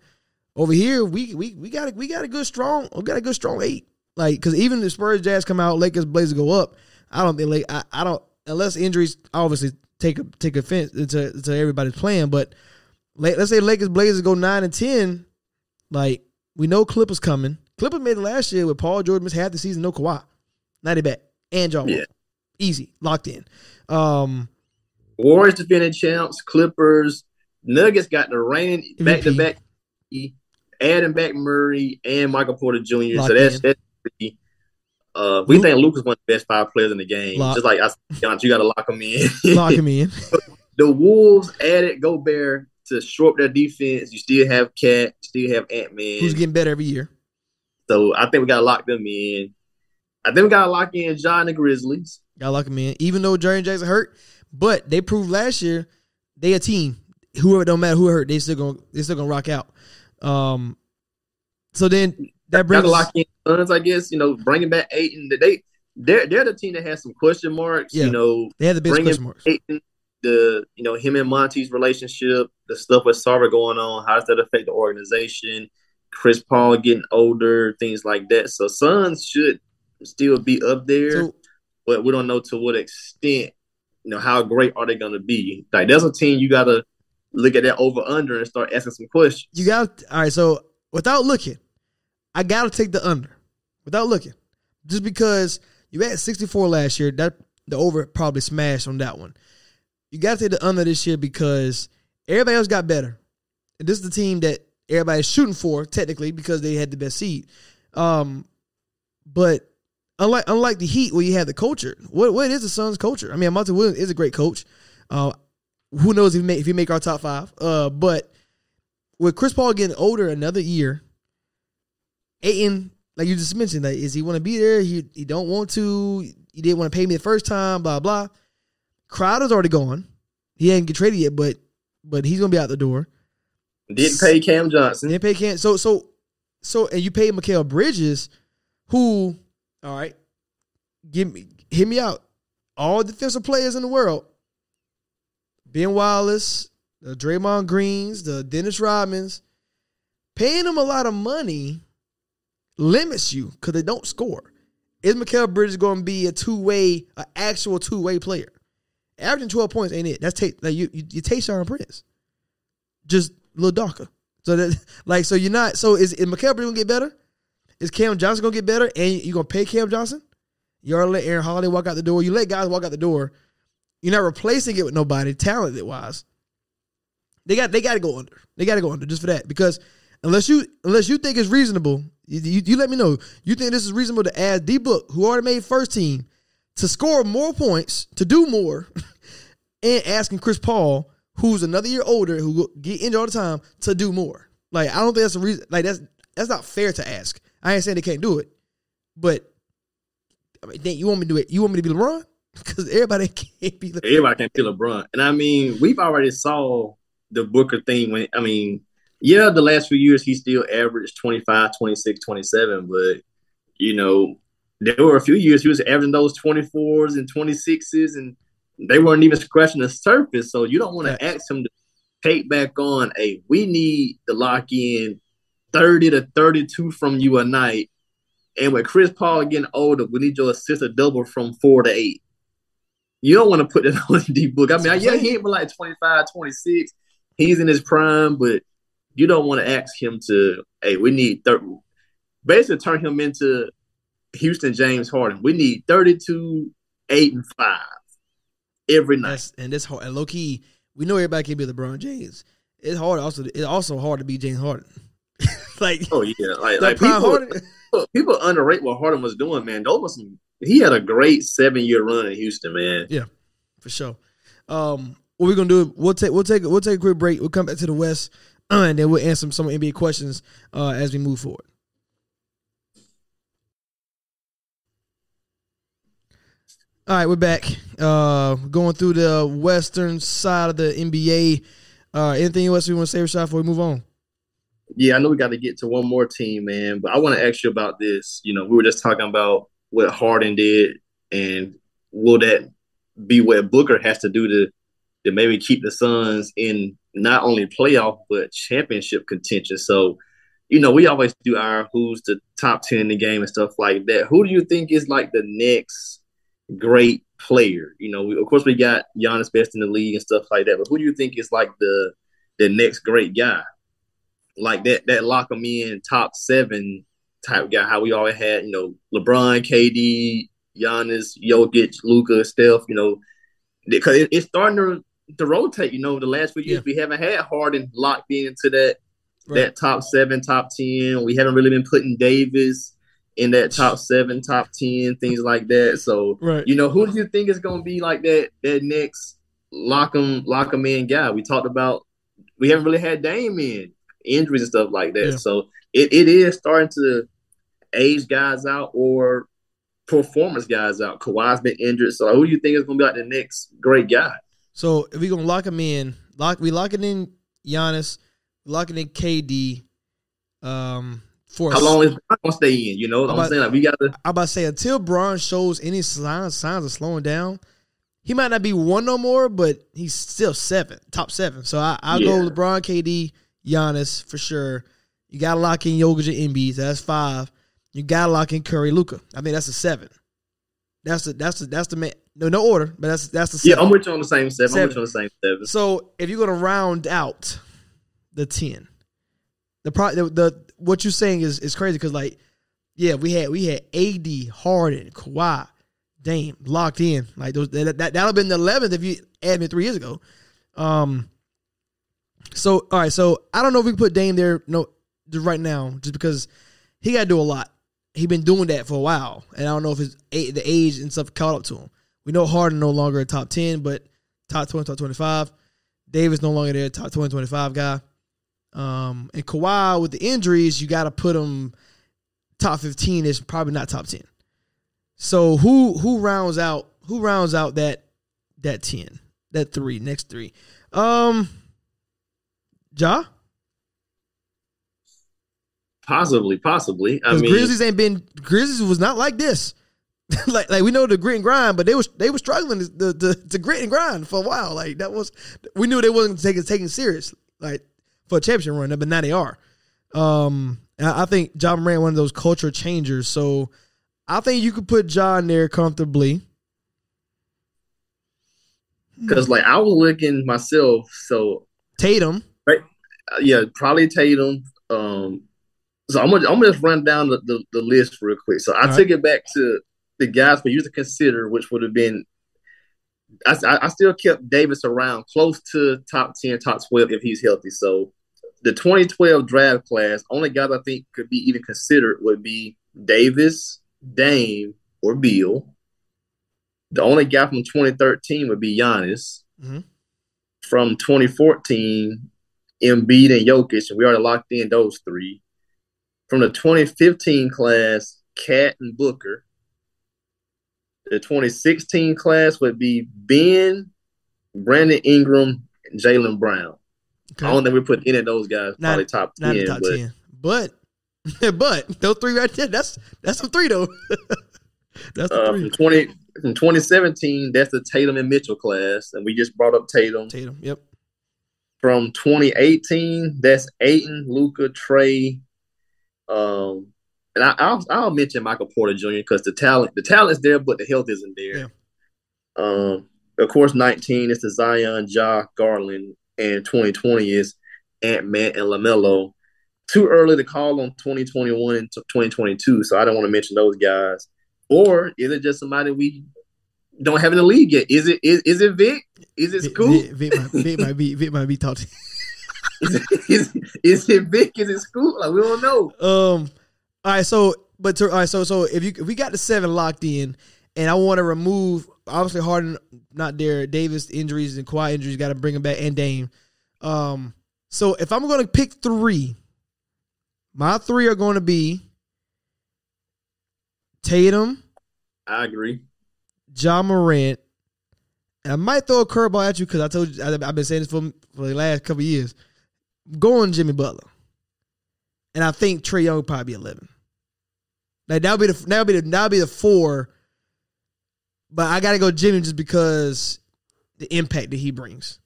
Over here, we we we got a, we got a good strong we got a good strong eight. Like because even the Spurs Jazz come out, Lakers Blazers go up. I don't think like I, I don't unless injuries obviously take a, take offense to to everybody's playing, but let, let's say Lakers Blazers go nine and ten, like we know Clippers coming. Clippers made it last year with Paul George missed half the season, no Kawhi, ninety back and John Yeah. easy locked in. Um, Warriors defending champs, Clippers, Nuggets got the reigning back to back, adding back Murray and Michael Porter Jr. Locked so that's in. that's pretty. Uh, we Luke- think Luke is one of the best five players in the game. Lock. Just like I said, you got to lock him in. lock him in. the Wolves added Gobert to shore up their defense. You still have Cat, still have Ant Man, Who's getting better every year? So I think we got to lock them in. I think we got to lock in John the Grizzlies. Got to lock him in. Even though Jaren Jackson hurt, but they proved last year they a team. Whoever don't matter who hurt, they still gonna they still gonna rock out. Um, so then that brings to lock in Suns, I guess. You know, bringing back Ayton. They they're they're the team that has some question marks. Yeah. You know, they had the biggest question marks. Ayton, the you know him and Monty's relationship, the stuff with Sarver going on. How does that affect the organization? Chris Paul getting older, things like that. So Suns should still be up there, So but we don't know to what extent. You know, how great are they going to be? Like, that's a team you got to look at that over under and start asking some questions. you got all right. So without looking, I gotta take the under. Without looking, just because you had sixty four last year, that the over probably smashed on that one. You gotta take the under this year because everybody else got better, and this is the team that everybody's shooting for technically because they had the best seed. Um, but unlike unlike the Heat where you have the culture, what what is the Suns' culture? I mean, Monty Williams is a great coach. Uh, who knows if he make, if he make our top five? Uh, but with Chris Paul getting older another year, Ayton, like you just mentioned, like is he want to be there? He he don't want to. He didn't want to pay me the first time. Blah blah. Crowder's already gone. He ain't get traded yet, but but he's gonna be out the door. Didn't pay Cam Johnson. Didn't pay Cam. so so so and you paid Mikal Bridges, who all right, give me hit me out. All defensive players in the world, Ben Wallace, the Draymond Greens, the Dennis Rodmans, paying them a lot of money limits you because they don't score. Is Mikal Bridges going to be a two way, an actual two way player? Averaging twelve points ain't it? That's like you you, you take Sean Prince, just a little darker. So that like so you're not so is is Mikal gonna get better? Is Cam Johnson gonna get better? And you gonna pay Cam Johnson? You already let Aaron Holiday walk out the door. You let guys walk out the door. You're not replacing it with nobody talented wise. They got they got to go under. They got to go under just for that because unless you unless you think it's reasonable, you, you, you let me know. You think this is reasonable to add D Book, who already made first team, to score more points, to do more, and asking Chris Paul, who's another year older, who get injured all the time, to do more. Like I don't think that's a reason. Like that's that's not fair to ask. I ain't saying they can't do it, but I mean, you want me to do it? You want me to be LeBron? Because everybody can't be. LeBron. Everybody can feel LeBron. And I mean, we've already saw the Booker thing when I mean, yeah, the last few years he still averaged 25, 26, 27, but you know, there were a few years he was averaging those 24s and 26s and they weren't even scratching the surface. So you don't want to ask him to take back on a we need to lock in 30 to 32 from you a night. And with Chris Paul getting older, we need your assist a double from four to eight. You don't want to put that on D book. I mean, yeah, he ain't like 25, 26. He's in his prime, but you don't want to ask him to, hey, we need 30. Basically, turn him into Houston James Harden. We need 32, 8, and 5 every night. That's and this hard. And low key, we know everybody can be LeBron James. It's hard. Also, it's also hard to be James Harden. like, Oh, yeah. Like, like people, Harden. people, underrate what Harden was doing, man. Those was some, he had a great seven year run in Houston, man. Yeah, for sure. Um, what we're gonna do? We'll take we'll take we'll take a quick break. We'll come back to the West, and then we'll answer some NBA questions uh, as we move forward. All right, we're back. Uh, going through the western side of the NBA. Uh, anything else we want to say, Rashad, before we move on? Yeah, I know we got to get to one more team, man, but I want to ask you about this. You know, we were just talking about what Harden did, and will that be what Booker has to do to to maybe keep the Suns in not only playoff but championship contention? So, you know, we always do our who's the top ten in the game and stuff like that. Who do you think is like the next great player? You know, we, of course we got Giannis best in the league and stuff like that, but who do you think is like the the next great guy? like that that lock them in top seven type guy. How we always had, you know, LeBron, KD, Giannis, Jokic, Luka, Steph. You know, because it, it's starting to to rotate. You know, the last few years Yeah. we haven't had Harden locked into that Right. that top seven, top ten. We haven't really been putting Davis in that top seven, top ten, things like that. So Right. you know, who do you think is going to be like that that next lock 'em lock 'em in guy? We talked about we haven't really had Dame in injuries and stuff like that. Yeah. So it, it is starting to age guys out or performance guys out. Kawhi's been injured, so who do you think is going to be like the next great guy? So if we're gonna lock him in, lock we locking in Giannis, locking in KD. Um, for How long is Bron going to stay in? You know what I'm about- saying? Like we got to. I'm about to say until Bron shows any signs signs of slowing down, he might not be one no more, but he's still seven, top seven. So I I'll go Yeah. LeBron, KD, Giannis for sure. You gotta lock in Jokic and Embiid. So that's five. You gotta lock in Curry, Luka. I think that's a seven. That's the that's the that's the man. No, no order, but that's that's the Yeah. I'm with you on the same seven. I'm with you on the same seven. So if you're gonna round out the ten, the pro the, the what you're saying is is crazy because like yeah we had we had AD Harden Kawhi Dame locked in like those that that that'll been the eleventh if you add me three years ago. Um. So all right, so I don't know if we can put Dame there no right now just because he got to do a lot. He been doing that for a while, and I don't know if his the age and stuff caught up to him. We know Harden no longer a top ten, but top twenty, top twenty five. Davis no longer there, top 20, 25 guy. Um, and Kawhi with the injuries, you got to put him top fifteen. Is probably not top ten. So who who rounds out who rounds out that that ten that three next three? Um, Ja. Possibly, possibly. I mean, Grizzlies ain't been Grizzlies was not like this. like like we know the grit and grind, but they was they were struggling to, to, to, to grit and grind for a while. Like that was we knew they wasn't taking taking serious like for a championship run, but now they are. Um, I think Ja Morant one of those culture changers. So I think you could put John there comfortably. because like I was looking myself, so Tatum, right? yeah, probably Tatum. Um, so I'm gonna I'm gonna just run down the, the, the list real quick. So I All took it back to the guys for you to consider, which would have been. I, I I still kept Davis around close to top ten, top twelve if he's healthy. So the 2012 draft class, only guys I think could be even considered would be Davis, Dame, or Beal. The only guy from 2013 would be Giannis. Mhm. From 2014, Embiid and Jokic, and we already locked in those three. From the 2015 class, Cat and Booker. The 2016 class would be Ben, Brandon Ingram, and Jaylen Brown. Okay. I don't think we put any of those guys Not- probably top not ten, top but ten, but but those three right there, that's that's some three though. that's the uh, three. from twenty from twenty seventeen, that's the Tatum and Mitchell class, and we just brought up Tatum. Tatum, yep. From twenty eighteen, that's Ayton, Luka, Trae, um, and I, I'll I'll mention Michael Porter Jr. because the talent the talent's there, but the health isn't there. Yeah. Um, of course, nineteen is the Zion, Ja, Garland, and twenty twenty is Ant Man and LaMelo. Too early to call on twenty twenty one and twenty twenty two, so I don't want to mention those guys. Or is it just somebody we don't have in the league yet? Is it is, is it Vic? Is it Vic, Scoot? Vic, Vic, might, Vic might be Vic might be talking. Is it, is, is it Vic? Is it Scoot? Like we don't know. Um. All right. So, but to, all right. So, so if you if we got the seven locked in, and I want to remove obviously Harden not there, Davis injuries and Kawhi injuries, got to bring him back, and Dame. Um. So if I'm going to pick three, my three are going to be Tatum, I agree. Ja Morant. And I might throw a curveball at you because I told you I, I've been saying this for, for the last couple of years. Going Jimmy Butler, and I think Trae Young probably be eleven. Like that'll be the that'll be the that'll be the four. But I gotta go Jimmy just because the impact that he brings.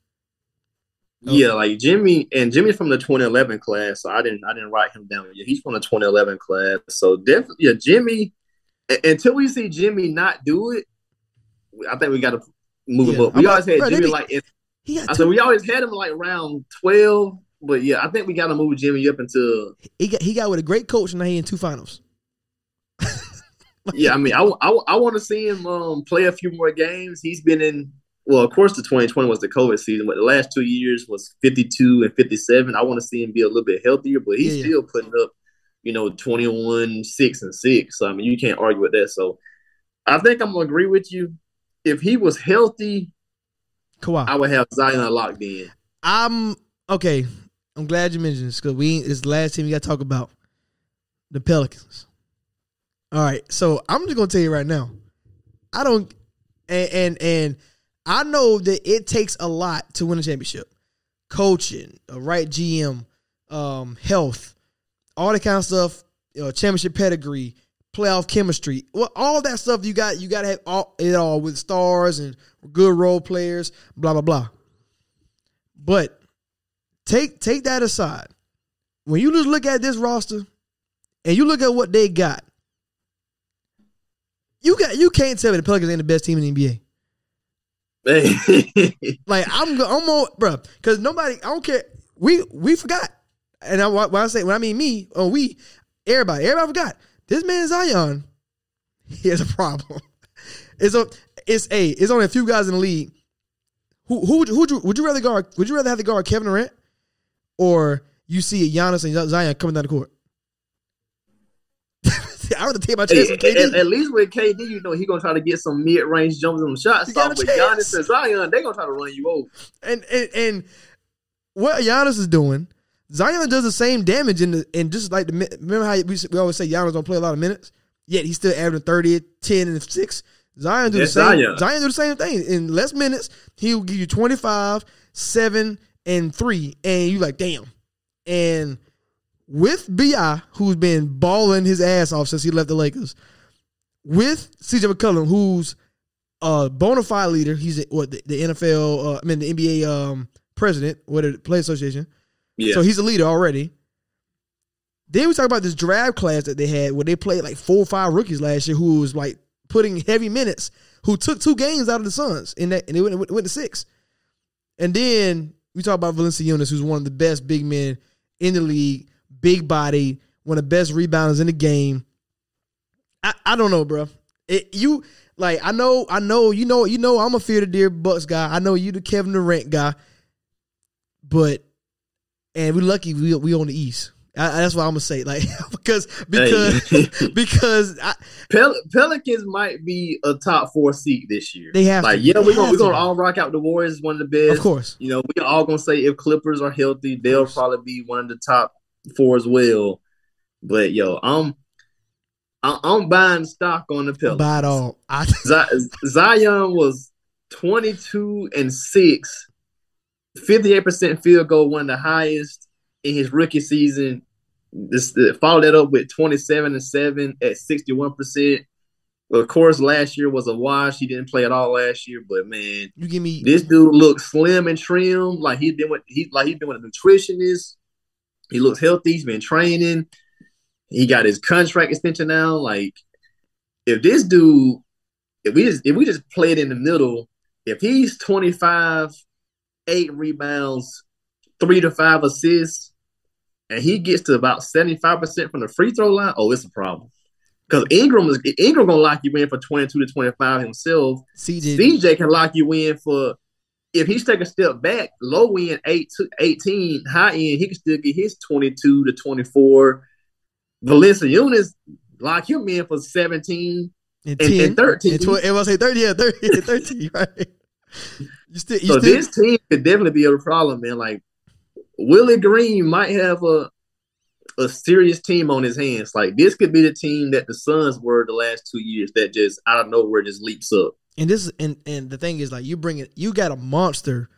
Yeah, like Jimmy and Jimmy's from the 2011 class, so I didn't I didn't write him down. Yeah, he's from the 2011 class, so definitely yeah, Jimmy. Until we see Jimmy not do it, I think we got to move him Yeah, up. We I'm always like, had bro, Jimmy be- like in, I said we always had him like round 12, but yeah, I think we got to move Jimmy up into he got he got with a great coach and now he in two finals. yeah. I mean, I I, want to see him um play a few more games. He's been in. Well, of course, the 2020 was the COVID season, but the last two years was 52 and 57. I want to see him be a little bit healthier, but he's Yeah, yeah. still putting up, you know, 21, 6, and 6. So, I mean, you can't argue with that. So, I think I'm going to agree with you. If he was healthy, Kawhi. I would have Zion locked in. I'm okay. I'm glad you mentioned this because we it's the last team you got to talk about the Pelicans. All right, so I'm just gonna tell you right now, I don't, and and, and I know that it takes a lot to win a championship, coaching, a right GM, um, health, all that kind of stuff, you know, championship pedigree, playoff chemistry, well, all that stuff you got, you got to have all it all with stars and good role players, blah blah blah. But take take that aside. When you just look at this roster and you look at what they got, you got you can't tell me the Pelicans ain't the best team in the NBA. Like I'm I'm on, bro, because nobody I don't care. We we forgot, and I, when I say when I mean me or we, everybody everybody forgot. This man Zion, he has a problem. It's a it's a it's only a few guys in the league. Who who would you, who would you, would you rather guard? Would you rather have to guard Kevin Durant or you see Giannis and Zion coming down the court? I rather take my chance with KD. at, at least with KD, you know he gonna try to get some mid range jumps and shots off. But Giannis and Zion, they gonna try to run you over. and and and what Giannis is doing, Zion does the same damage in the and just like the remember how we, we always say Giannis don't play a lot of minutes, yet he's still averaging 30, 10, and six. Zion do That's the same. Zion. Zion. do the same thing in less minutes. He will give you twenty five, seven, and three, and you like damn. And with Bi, who's been balling his ass off since he left the Lakers, with CJ McCollum, who's a bona fide leader. He's a- what the, the NFL, uh, I mean the NBA um, president, what the Play Association. Yeah, So he's a leader already. Then we talk about this draft class that they had where they played like four or five rookies last year who was like putting heavy minutes, who took two games out of the Suns in that, and they went, went to six. And then we talk about Valanciunas, who's one of the best big men in the league, big body, one of the best rebounders in the game. I, I don't know, bro. It, you like I know I know you know you know I'm a fear the deer Bucks guy. I know you the Kevin Durant guy, but and we're lucky we we on the East. I, that's what I'm gonna say, like because because Hey. because I, Pel- Pelicans might be a top four seed this year. They have like to. yeah, we're gonna we're gonna to. all rock out the Warriors one of the best. of course You know, we all gonna say if Clippers are healthy, they'll probably be one of the top four as well. But yo, I'm I'm, I'm buying stock on the Pelicans. buy it all. I, Z- Zion was 22 and 6, 58% field goal, one of the highest in his rookie season. This uh, followed that up with 27 and 7 at 61%. Well, of course, last year was a wash. He didn't play at all last year, but man, you give me this dude looks slim and trim, like he's been with he like he's been with a nutritionist. He looks healthy. He's been training. He got his contract extension now. Like, if this dude, if we just if we just play it in the middle, if he's twenty five, eight rebounds, three to five assists, and he gets to about seventy five percent from the free throw line, oh, it's a problem. Because Ingram is Ingram gonna lock you in for twenty two to twenty five himself. CJ. CJ can lock you in for if he's taking a step back, low end eight to 18, high end, he can still get his 22 to 24. Valanciunas lock him in for 17 and, and, 10, and 13. and 12, it was say 30, yeah, 30, yeah, 13, right? You still, you so still, this team could definitely be a problem, man. Like Willie Green might have a a serious team on his hands. Like this could be the team that the Suns were the last two years that just out of nowhere just leaps up. And this and and the thing is like you bring it, you got a monster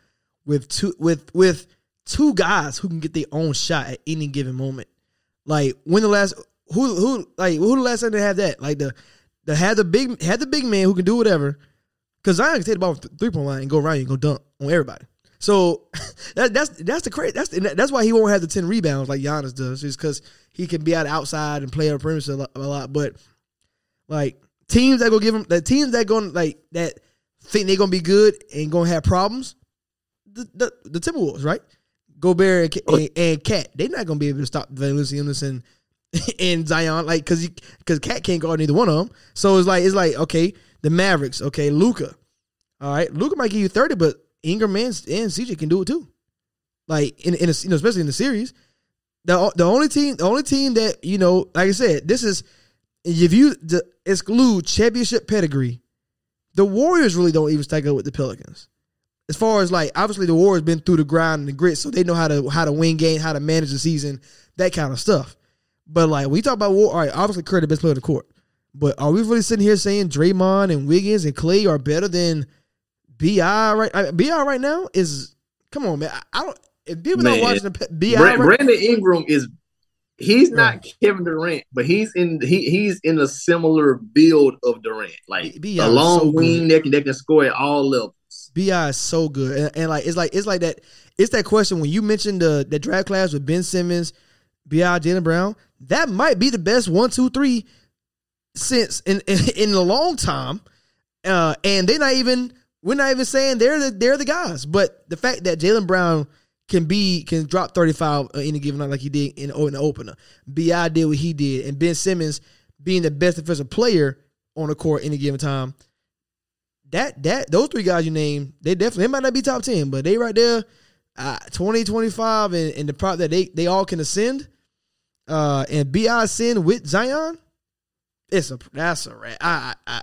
with two with with two guys who can get their own shot at any given moment. Like when the last who who like who the last time they had that like the the had the big had the big man who can do whatever. Because Zion can take the ball three point line and go around and go dunk on everybody. So that, that's that's the crazy that's that's why he won't have the ten rebounds like Giannis does, is because he can be out outside and play on the perimeter a lot, a lot. But like teams that go give them the teams that going like that think they're gonna be good and gonna have problems, the the, the Timberwolves, right? Gobert and, oh. and, and Cat, they're not gonna be able to stop Valanciunas and and Zion, like because because Cat can't guard neither one of them. So it's like it's like okay, the Mavericks, okay, Luka, all right, Luka might give you thirty, but Ingram and, and CJ can do it too. Like in in a, you know especially in the series, the the only team the only team that you know like I said this is if you exclude championship pedigree, the Warriors really don't even stack up with the Pelicans. As far as like obviously the Warriors been through the grind and the grit, so they know how to how to win games, how to manage the season, that kind of stuff. But like we talk about war, all right, obviously Curry the best player on the court. But are we really sitting here saying Draymond and Wiggins and Clay are better than Bi right? I mean, Bi right now is come on, man. I, I don't. If people Man, not watching the Bi, right, Brandon Ingram is he's not Kevin Durant, but he's in he he's in a similar build of Durant, like B- a long so wing that can that can score at all levels. Bi is so good, and, and like it's like it's like that. It's that question when you mentioned the the draft class with Ben Simmons, Bi, Jaylen Brown. That might be the best one, two, three since in in, in a long time. Uh, and they're not even we're not even saying they're the they're the guys. But the fact that Jaylen Brown can be can drop thirty five in a given night like he did in, in the opener, Bi did what he did, and Ben Simmons being the best defensive player on the court any given time that that those three guys you named, they definitely they might not be top ten, but they right there, uh, 20, 25, and, and the prop that they they all can ascend, uh, and Bi ascend with Zion, it's a that's a rat. I, I, I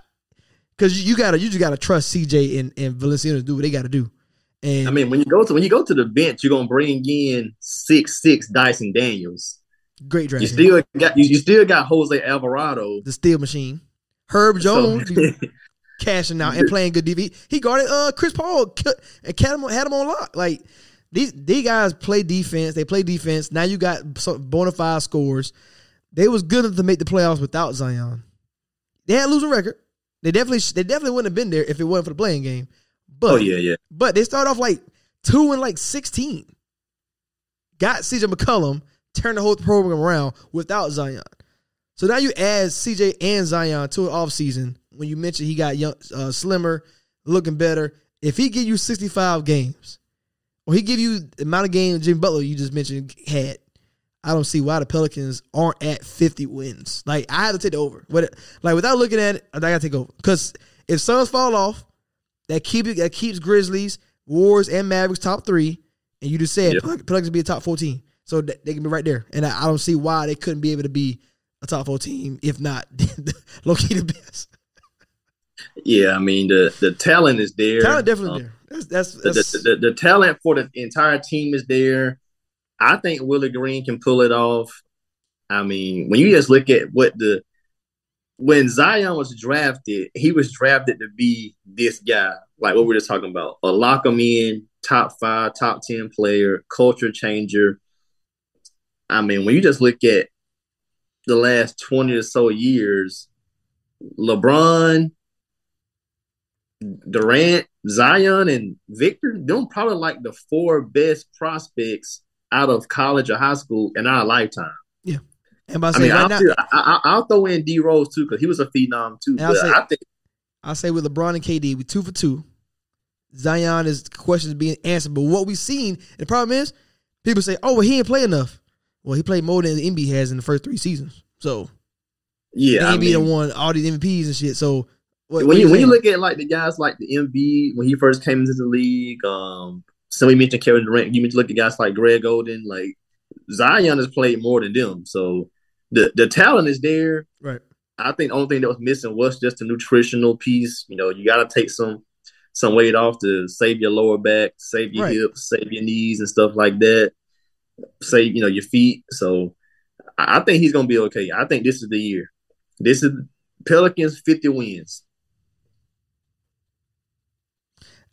because you gotta you just gotta trust CJ and and Valanciunas to do what they gotta do, and I mean, when you go to when you go to the bench, you're gonna bring in six six Dyson Daniels. great draft. You still got you, you still got Jose Alvarado. the steel machine, Herb Jones be cashing out and playing good DV. He guarded uh Chris Paul and had him, had him on lock. Like these these guys play defense. They play defense. Now you got some bona fide scores. They was good enough to make the playoffs without Zion. They had a losing record. They definitely they definitely wouldn't have been there if it wasn't for the play in game. But oh yeah, yeah. but they start off like two and like sixteen. Got CJ McCollum, turned the whole program around without Zion. So now you add CJ and Zion to an offseason when you mentioned he got young, uh, slimmer, looking better. If he give you 65 games, or he give you the amount of games Jimmy Butler you just mentioned had, I don't see why the Pelicans aren't at 50 wins. Like I had to take over. What like without looking at it, I gotta take over. Because if Suns fall off, that keep that keeps Grizzlies, Wars, and Mavericks top three, and you just said. Pel- Pelicans be a top 14. So th- they can be right there. And I, I don't see why they couldn't be able to be a top four team, if not low key the best. Yeah, I mean the the talent is there. Talent definitely Um, there. That's that's, the, the, the, the talent for the entire team is there. I think Willie Green can pull it off. I mean, when you just look at what the when Zion was drafted, he was drafted to be this guy, like what we were just talking about, a lock him in, top five, top ten player, culture changer. I mean, when you just look at the last twenty or so years, LeBron, Durant, Zion, and Victor, them probably like the four best prospects out of college or high school in our lifetime. And by I saying mean, right I'll, now, I, I, I'll throw in D Rose too because he was a phenom too. I'll But say- I think I say with LeBron and KD, we two for two. Zion is questions being answered, but what we've seen, and the problem is, people say, "Oh, well, he ain't play enough." Well, he played more than Embiid has in the first three seasons, so yeah, I Embiid done mean, won all these MVPs and shit. So what, when what you when you look at like the guys like the Embiid when he first came into the league, um, somebody mentioned Kevin Durant. You mentioned look at guys like Greg Oden, like Zion has played more than them. So the the talent is there. right, I think the only thing that was missing was just a nutritional piece. You know, you got to take some some weight off to save your lower back, save your Right. hips, save your knees and stuff like that. Save you know your feet. So I I think he's gonna be okay. I think this is the year. This is Pelicans fifty wins.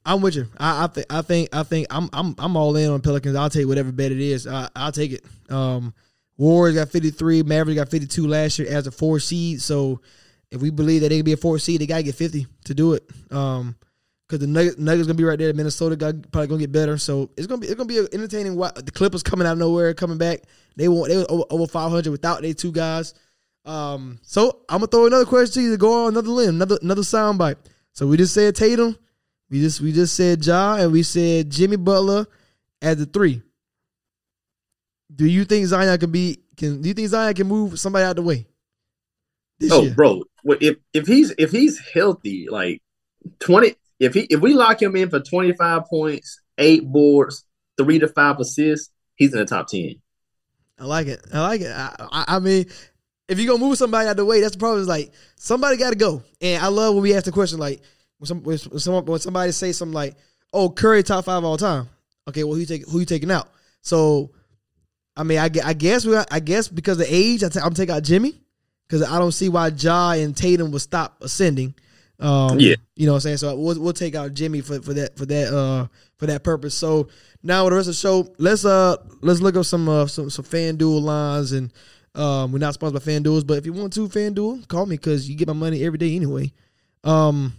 I'm with you. I, I think I think I think I'm I'm I'm all in on Pelicans. I'll take whatever bet it is. I, I'll take it. Um, Warriors got 53. Mavericks got 52 last year as a four seed. So if we believe that they can be a four seed, they gotta get 50 to do it. Um, because the Nuggets, Nuggets gonna be right there. Minnesota got, probably gonna get better. So it's gonna be it's gonna be entertaining. The Clippers coming out of nowhere, coming back. They want they were over, over 500 without their two guys. Um, so I'm gonna throw another question to you to go on another limb, another another soundbite. So we just said Tatum, we just we just said Ja, and we said Jimmy Butler as the three. Do you think Zion can be? Can do you think Zion can move somebody out the way? This Oh, year? bro, if if he's if he's healthy, like twenty, if he if we lock him in for twenty five points, eight boards, three to five assists, he's in the top ten. I like it. I like it. I, I, I mean, if you gonna move somebody out the way, that's the problem. Is like somebody got to go. And I love when we ask the question like when some when someone when somebody say something like, "Oh, Curry top five all time." Okay, well, who you take who you taking out? So, I mean, I, I guess we I guess because of age, I t- I'm taking out Jimmy because I don't see why Ja and Tatum will stop ascending. Um, Yeah. you know what I'm saying. So we'll we'll take out Jimmy for, for that for that uh for that purpose. So now with the rest of the show, let's uh let's look up some uh some some FanDuel lines and um we're not sponsored by FanDuels, but if you want to FanDuel, call me because you get my money every day anyway. Um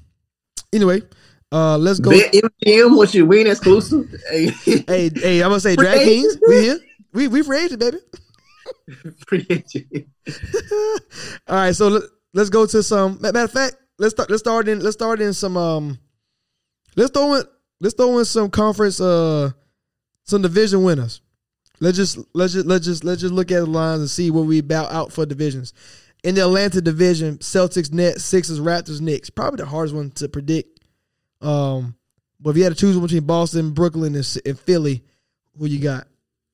anyway, uh let's go. MGM was your win exclusive. Hey, Hey I'm gonna say Free DraftKings. We here. We we free agent, baby. agent. All right, so let, let's go to some. Matter of fact, let's start. Let's start in. Let's start in some. Um, let's throw in. Let's throw in some conference. Uh, some division winners. Let's just let's just let's just let's just look at the lines and see where we bout out for divisions. In the Atlantic division, Celtics, Nets, Sixers, Raptors, Knicks. Probably the hardest one to predict. Um, but if you had to choose between Boston, Brooklyn, and, and Philly, who you got?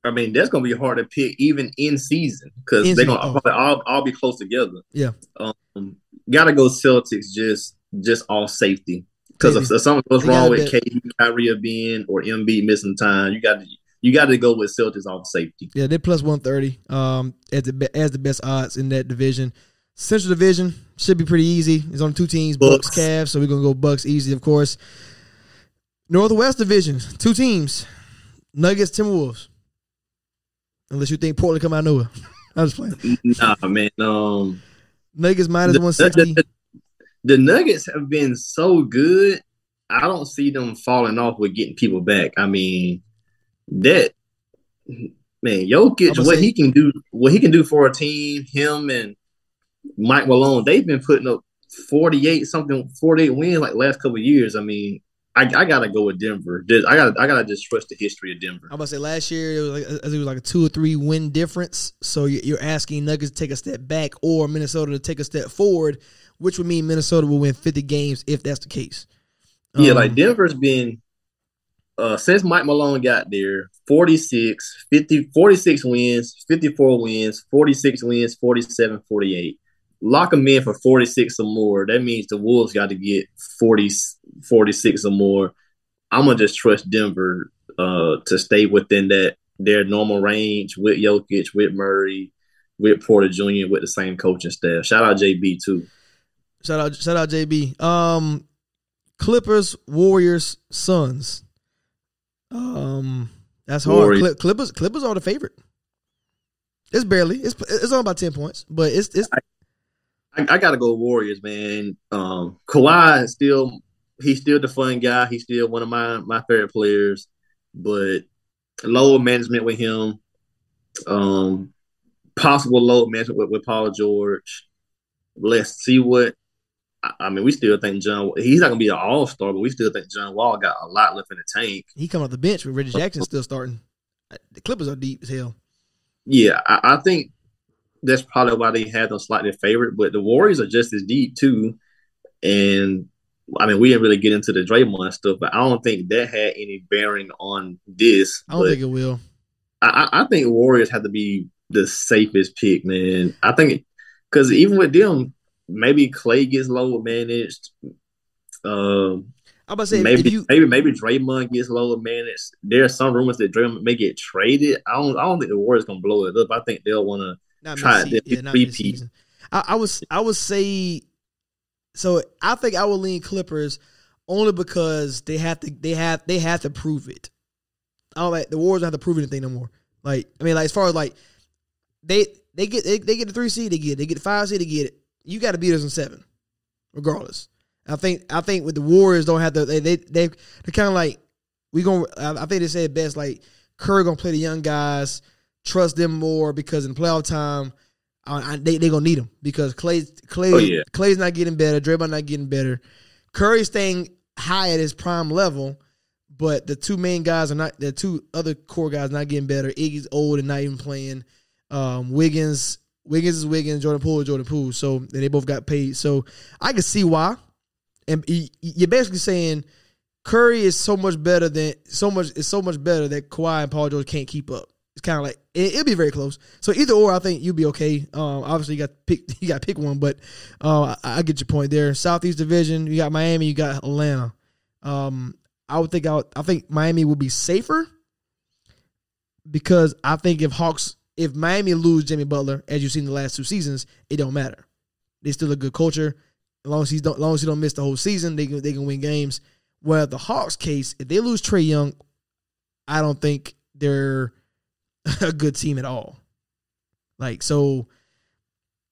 I mean, that's gonna be hard to pick even in season because they're gonna oh. all, all be close together. Yeah. Um, gotta go Celtics just just all safety because if, if something goes They wrong with bet. KD, Kyrie, or Ben, or Embiid missing time, you got to you got to go with Celtics off safety. Yeah, they're plus one thirty. Um, as the as the best odds in that division. Central Division should be pretty easy. It's on two teams, Bucks, Bucks. Cavs. So we're gonna go Bucks easy, of course. Northwest Division, two teams, Nuggets, Timberwolves. Unless you think Portland come out of nowhere. I'm just playing. nah, man. Um, Nuggets minus the, one sixty. the- the Nuggets have been so good. I don't see them falling off with getting people back. I mean, that man, Jokic, what say- he can do, what he can do for a team, him and Mike Malone, they've been putting up forty eight something, forty eight wins like last couple of years. I mean, I, I gotta go with Denver. I gotta I gotta just trust the history of Denver. I'm about to say last year it was like it was like a two or three win difference. So you- you're asking Nuggets to take a step back or Minnesota to take a step forward, which would mean Minnesota will win 50 games if that's the case. Yeah, Um, like Denver's been uh since Mike Malone got there, 46, 50, 46 wins, 54 wins, 46 wins, 47, 48. Lock them in for 46 or more. That means the Wolves got to get 40, 46 or more. I'm gonna just trust Denver uh to stay within that their normal range with Jokic, with Murray, with Porter Jr., with the same coaching staff. Shout out JB too. Shout out, shout out, JB. Um, Clippers, Warriors, Suns. Um, that's hard. Warriors. Clippers, Clippers are the favorite. It's barely. It's it's on about ten points, but it's it's I, I gotta go Warriors, man. Um, Kawhi is still he's still the fun guy. He's still one of my my favorite players, but load management with him, um, possible load management with, with Paul George. Let's see what. I, I mean, we still think John. He's not gonna be an all star, but we still think John Wall got a lot left in the tank. he come off the bench with Reggie Jackson still starting. The Clippers are deep as hell. Yeah, I, I think that's probably why they had them slightly favored. But the Warriors are just as deep too. And I mean, we didn't really get into the Draymond stuff, but I don't think that had any bearing on this. I don't think it will. I, I think Warriors have to be the safest pick, man. I think because even with them, maybe Clay gets low managed. Um, I'm about to say maybe if you maybe maybe Draymond gets lower managed. There are some rumors that Draymond may get traded. I don't I don't think the Warriors gonna blow it up. I think they'll want to. Not try it, yeah, not repeat. I, I was I would say so. I think I would lean Clippers only because they have to they have they have to prove it. I don't like the Warriors don't have to prove anything no more. Like I mean, like as far as like they they get they, they get the three seed, they get it. They get the five seed, they get it. You got to beat us in seven, regardless. I think I think with the Warriors don't have to they they they they're kind of like we going I think they said it best like Curry gonna play the young guys, trust them more because in playoff time. Uh, I, they they gonna need him because Clay Clay Oh, yeah. Clay's not getting better, Draymond not getting better. Curry's staying high at his prime level, but the two main guys are not. The two other core guys not getting better. Iggy's old and not even playing. Um, Wiggins, Wiggins is Wiggins. Jordan Poole is Jordan Poole. So and they both got paid. So I can see why. And you're basically saying Curry is so much better than so much. Is so much better that Kawhi and Paul George can't keep up. It's kind of like it, it'll be very close. So either or, I think you'll be okay. Um, obviously you got pick you got pick one, but uh, I, I get your point there. Southeast Division, you got Miami, you got Atlanta. Um, I would think I, would, I think Miami would be safer because I think if Hawks if Miami lose Jimmy Butler as you've seen the last two seasons, it don't matter. They still a good culture. As long as he's don't, as long as he don't miss the whole season, they can they can win games. Where the Hawks case, if they lose Trae Young, I don't think they're a good team at all. Like so,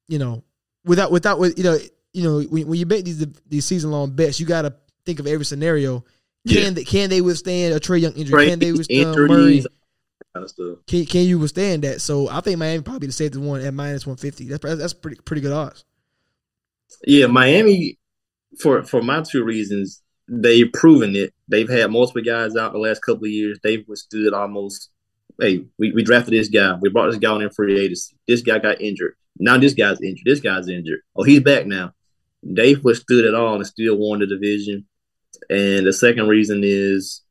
you know, without without you know you know when, when you make these these season long bets, you got to think of every scenario. Can Yeah. they can they withstand a Trae Young injury? Can they withstand Murray? kind of stuff. Can, can you withstand that? So I think Miami probably the safest one at minus one fifty. That's that's pretty pretty good odds. Yeah, Miami for for my two reasons, they've proven it. They've had multiple guys out the last couple of years. They've withstood almost. Hey, we, we drafted this guy. We brought this guy on in free agency. This guy got injured. Now this guy's injured. This guy's injured. Oh, he's back now. They've withstood it all and still won the division. And the second reason is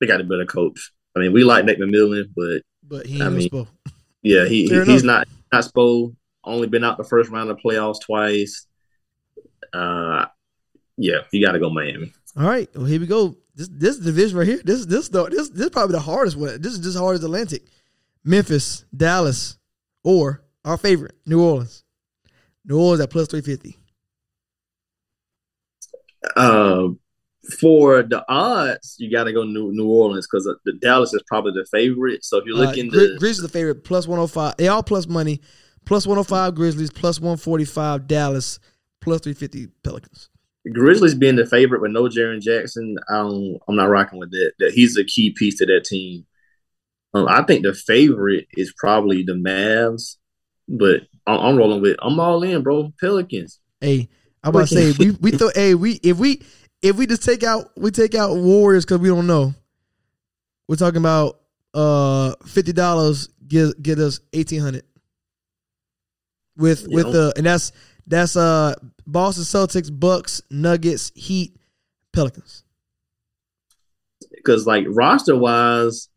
they got a better coach. I mean, we like Nick McMillan, but But he I mean, supposed. yeah, he, he he's not not Spo. Only been out the first round of playoffs twice. Uh, yeah, you got to go Miami. All right, well here we go. This this division right here. This this though this this is probably the hardest one. This is just hard as Atlantic. Memphis, Dallas, or our favorite New Orleans. New Orleans at plus three fifty. Uh, for the odds, you got to go New New Orleans because the Dallas is probably the favorite. So if you're Uh, looking Gri- to Grizzlies the favorite plus one hundred five. They all plus money. Plus one hundred five Grizzlies. Plus one forty five Dallas. Plus three fifty Pelicans. Grizzlies being the favorite with no Jaren Jackson, um, I'm not rocking with that. That he's a key piece to that team. Um, I think the favorite is probably the Mavs, but I'm, I'm rolling with. I'm all in, bro. Pelicans. Hey, I'm about to say we we thought hey we if we if we just take out we take out Warriors because we don't know. We're talking about uh fifty dollars get get us eighteen hundred. With with the and that's that's uh Boston Celtics, Bucks, Nuggets, Heat, Pelicans. because like roster wise,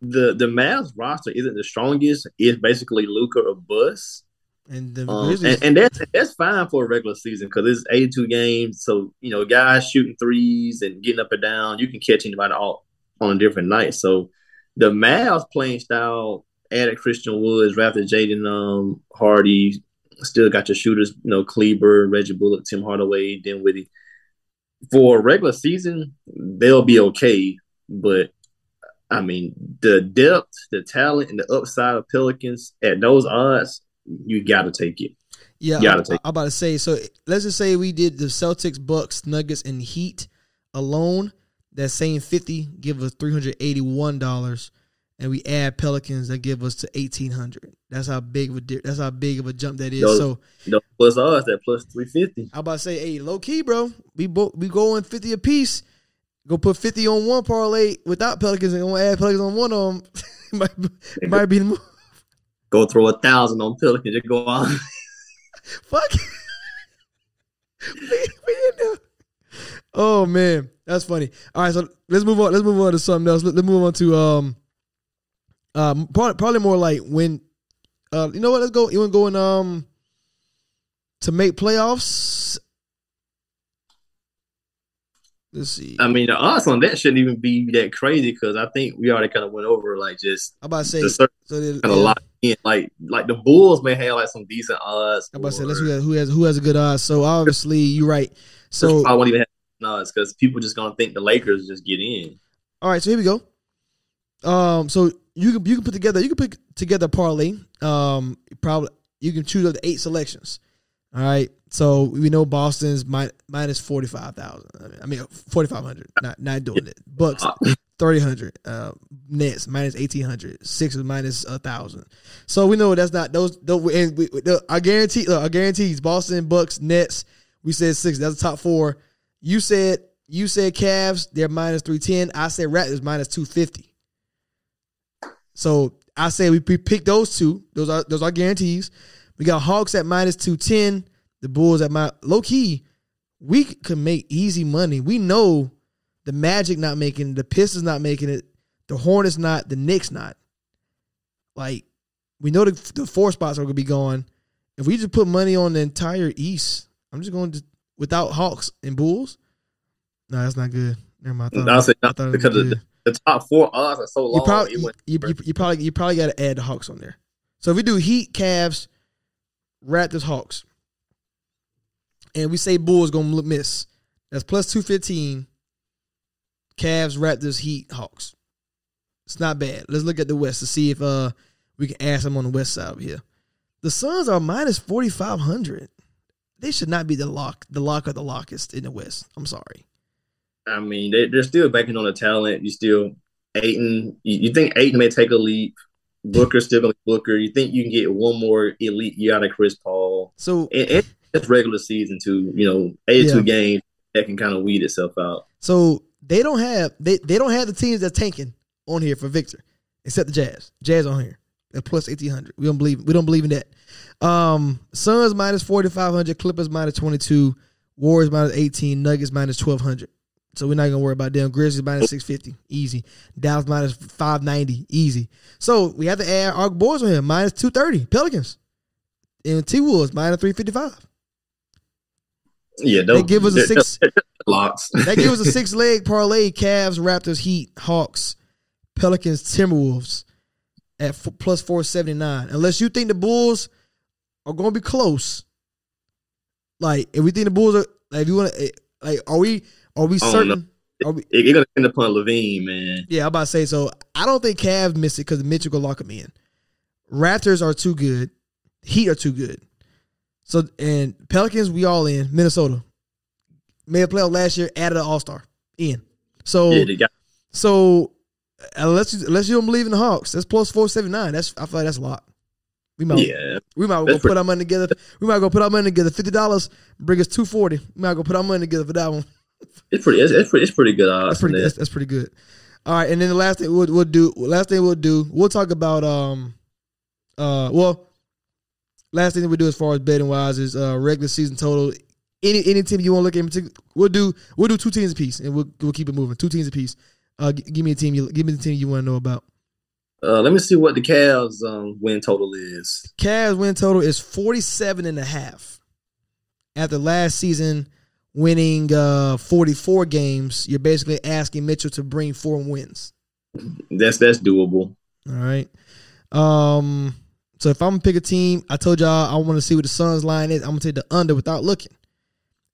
the the Mavs roster isn't the strongest. It's basically Luka or Bus. And the um, and, and that's that's fine for a regular season because it's eighty two games. So you know, guys shooting threes and getting up and down, you can catch anybody all on a different night. So the Mavs playing style added Christian Woods, drafted Jaden um, Hardy, still got your shooters, you know, Kleber, Reggie Bullock, Tim Hardaway, Dinwiddie. For a regular season, they'll be okay, but I mean, the depth, the talent, and the upside of Pelicans at those odds, you got to take it. Yeah, You gotta I'm, take- I'm about to say. So let's just say we did the Celtics, Bucks, Nuggets, and Heat alone. That same fifty give us three hundred eighty one dollars, and we add Pelicans that give us to eighteen hundred. That's how big of a di- that's how big of a jump that is. So No plus odds at plus three fifty. I'm about to say, hey, low key, bro. We both we going fifty a piece. Go put fifty on one parlay without Pelicans, and gonna add Pelicans on one of them. might, might be the move. Go throw a thousand on Pelicans. Just go on. Fuck. we, we in there. Oh man, that's funny. All right, so let's move on. Let's move on to something else. Let, us move on to um, um, probably, probably more like when, uh, you know what? Let's go. You want to go in um, to make playoffs? Let's see. I mean, the odds on that shouldn't even be that crazy because I think we already kind of went over like just I'm about to say. the certain So they, kind of yeah. lock in. Like like the Bulls may have like some decent odds. I'm about to say let's who has who has who has a good odds. So obviously you're right. So I won't even have nuts because people just gonna think the Lakers just get in. All right, so here we go. Um, so you can you can put together you can put together parlay. Um, probably you can choose up eight selections. All right, so we know Boston's mi- minus forty five thousand. I mean forty five hundred. Not not doing it. Bucks thirty hundred. Uh, Nets minus eighteen hundred. Sixers minus a thousand. So we know that's not those. those and we, the, I guarantee. Look, I guarantees Boston, Bucks, Nets. We said six. That's the top four. You said you said Cavs. They're minus three ten. I said Raptors minus two fifty. So I say we pick those two. Those are those are guarantees. We got Hawks at minus two ten. The Bulls at my low key. We could make easy money. We know the Magic not making it, the Pistons not making it, the Hornets not, the Knicks not. Like we know the the four spots are gonna be gone. If we just put money on the entire East, I'm just going to without Hawks and Bulls. No, that's not good. Never mind. I thought, I'll say I not thought because of the, the top four odds are so long. You probably you, you, you, you probably you probably got to add the Hawks on there. So if we do Heat, Cavs, Raptors, Hawks, and we say Bulls gonna miss, that's plus two fifteen. Cavs, Raptors, Heat, Hawks. It's not bad. Let's look at the West to see if uh we can add some on the West side here. The Suns are minus forty five hundred. They should not be the lock, the lock of the lockest in the West. I'm sorry. I mean, they, they're still banking on the talent. You still Ayton. You, you think Ayton may take a leap? Booker's still be Booker. You think you can get one more elite year out of Chris Paul? So And, and it's regular season too. You know, eighty-two Yeah. games that can kind of weed itself out. So they don't have they they don't have the teams that's tanking on here for Victor, except the Jazz. Jazz on here at plus eighteen hundred. We don't believe we don't believe in that. Um, Suns minus forty five hundred, Clippers minus twenty two, Warriors minus eighteen, Nuggets minus twelve hundred. So we're not gonna worry about them. Grizzlies minus six fifty, easy. Dallas minus five ninety, easy. So we have to add our boys on here minus two thirty. Pelicans and T Wolves minus three fifty five. Yeah, They give us a six. locks. That gives us a six leg parlay: Cavs, Raptors, Heat, Hawks, Pelicans, Timberwolves at f- plus four seventy nine. Unless you think the Bulls are going to be close, like if we think the Bulls are, like if you want to, eh, like are we are we certain? Are we, It- It's gonna depend upon LaVine, man. yeah, I'm about to say so. I don't think Cavs miss it because Mitchell gonna lock him in. Raptors are too good. Heat are too good. So and Pelicans, we all in Minnesota. Made a playoff last year, added an All Star in. So Yeah, so uh, unless you, unless you don't believe in the Hawks, that's plus four seventy nine. That's I feel like that's a lot. We might yeah. we might go put our money together. We might go put our money together. Fifty dollars bring us two forty. We might go put our money together for that one. It's pretty. It's, it's pretty. It's pretty good odds. That's pretty. That's, that's pretty good. All right, and then the last thing we'll, we'll do. Last thing we'll do. We'll talk about um, uh, well, last thing that we do as far as betting wise is uh regular season total. Any any team you want to look at in particular, we'll do we'll do two teams apiece, and we'll we'll keep it moving. Two teams apiece. Uh, g- give me a team. You give me the team you want to know about. Uh, let me see what the Cavs um, win total is. Cavs win total is 47 and a half. After last season winning uh 44 games, you're basically asking Mitchell to bring four wins. That's that's doable. All right. Um. So if I'm gonna pick a team, I told y'all I want to see what the Suns line is. I'm gonna take the under without looking.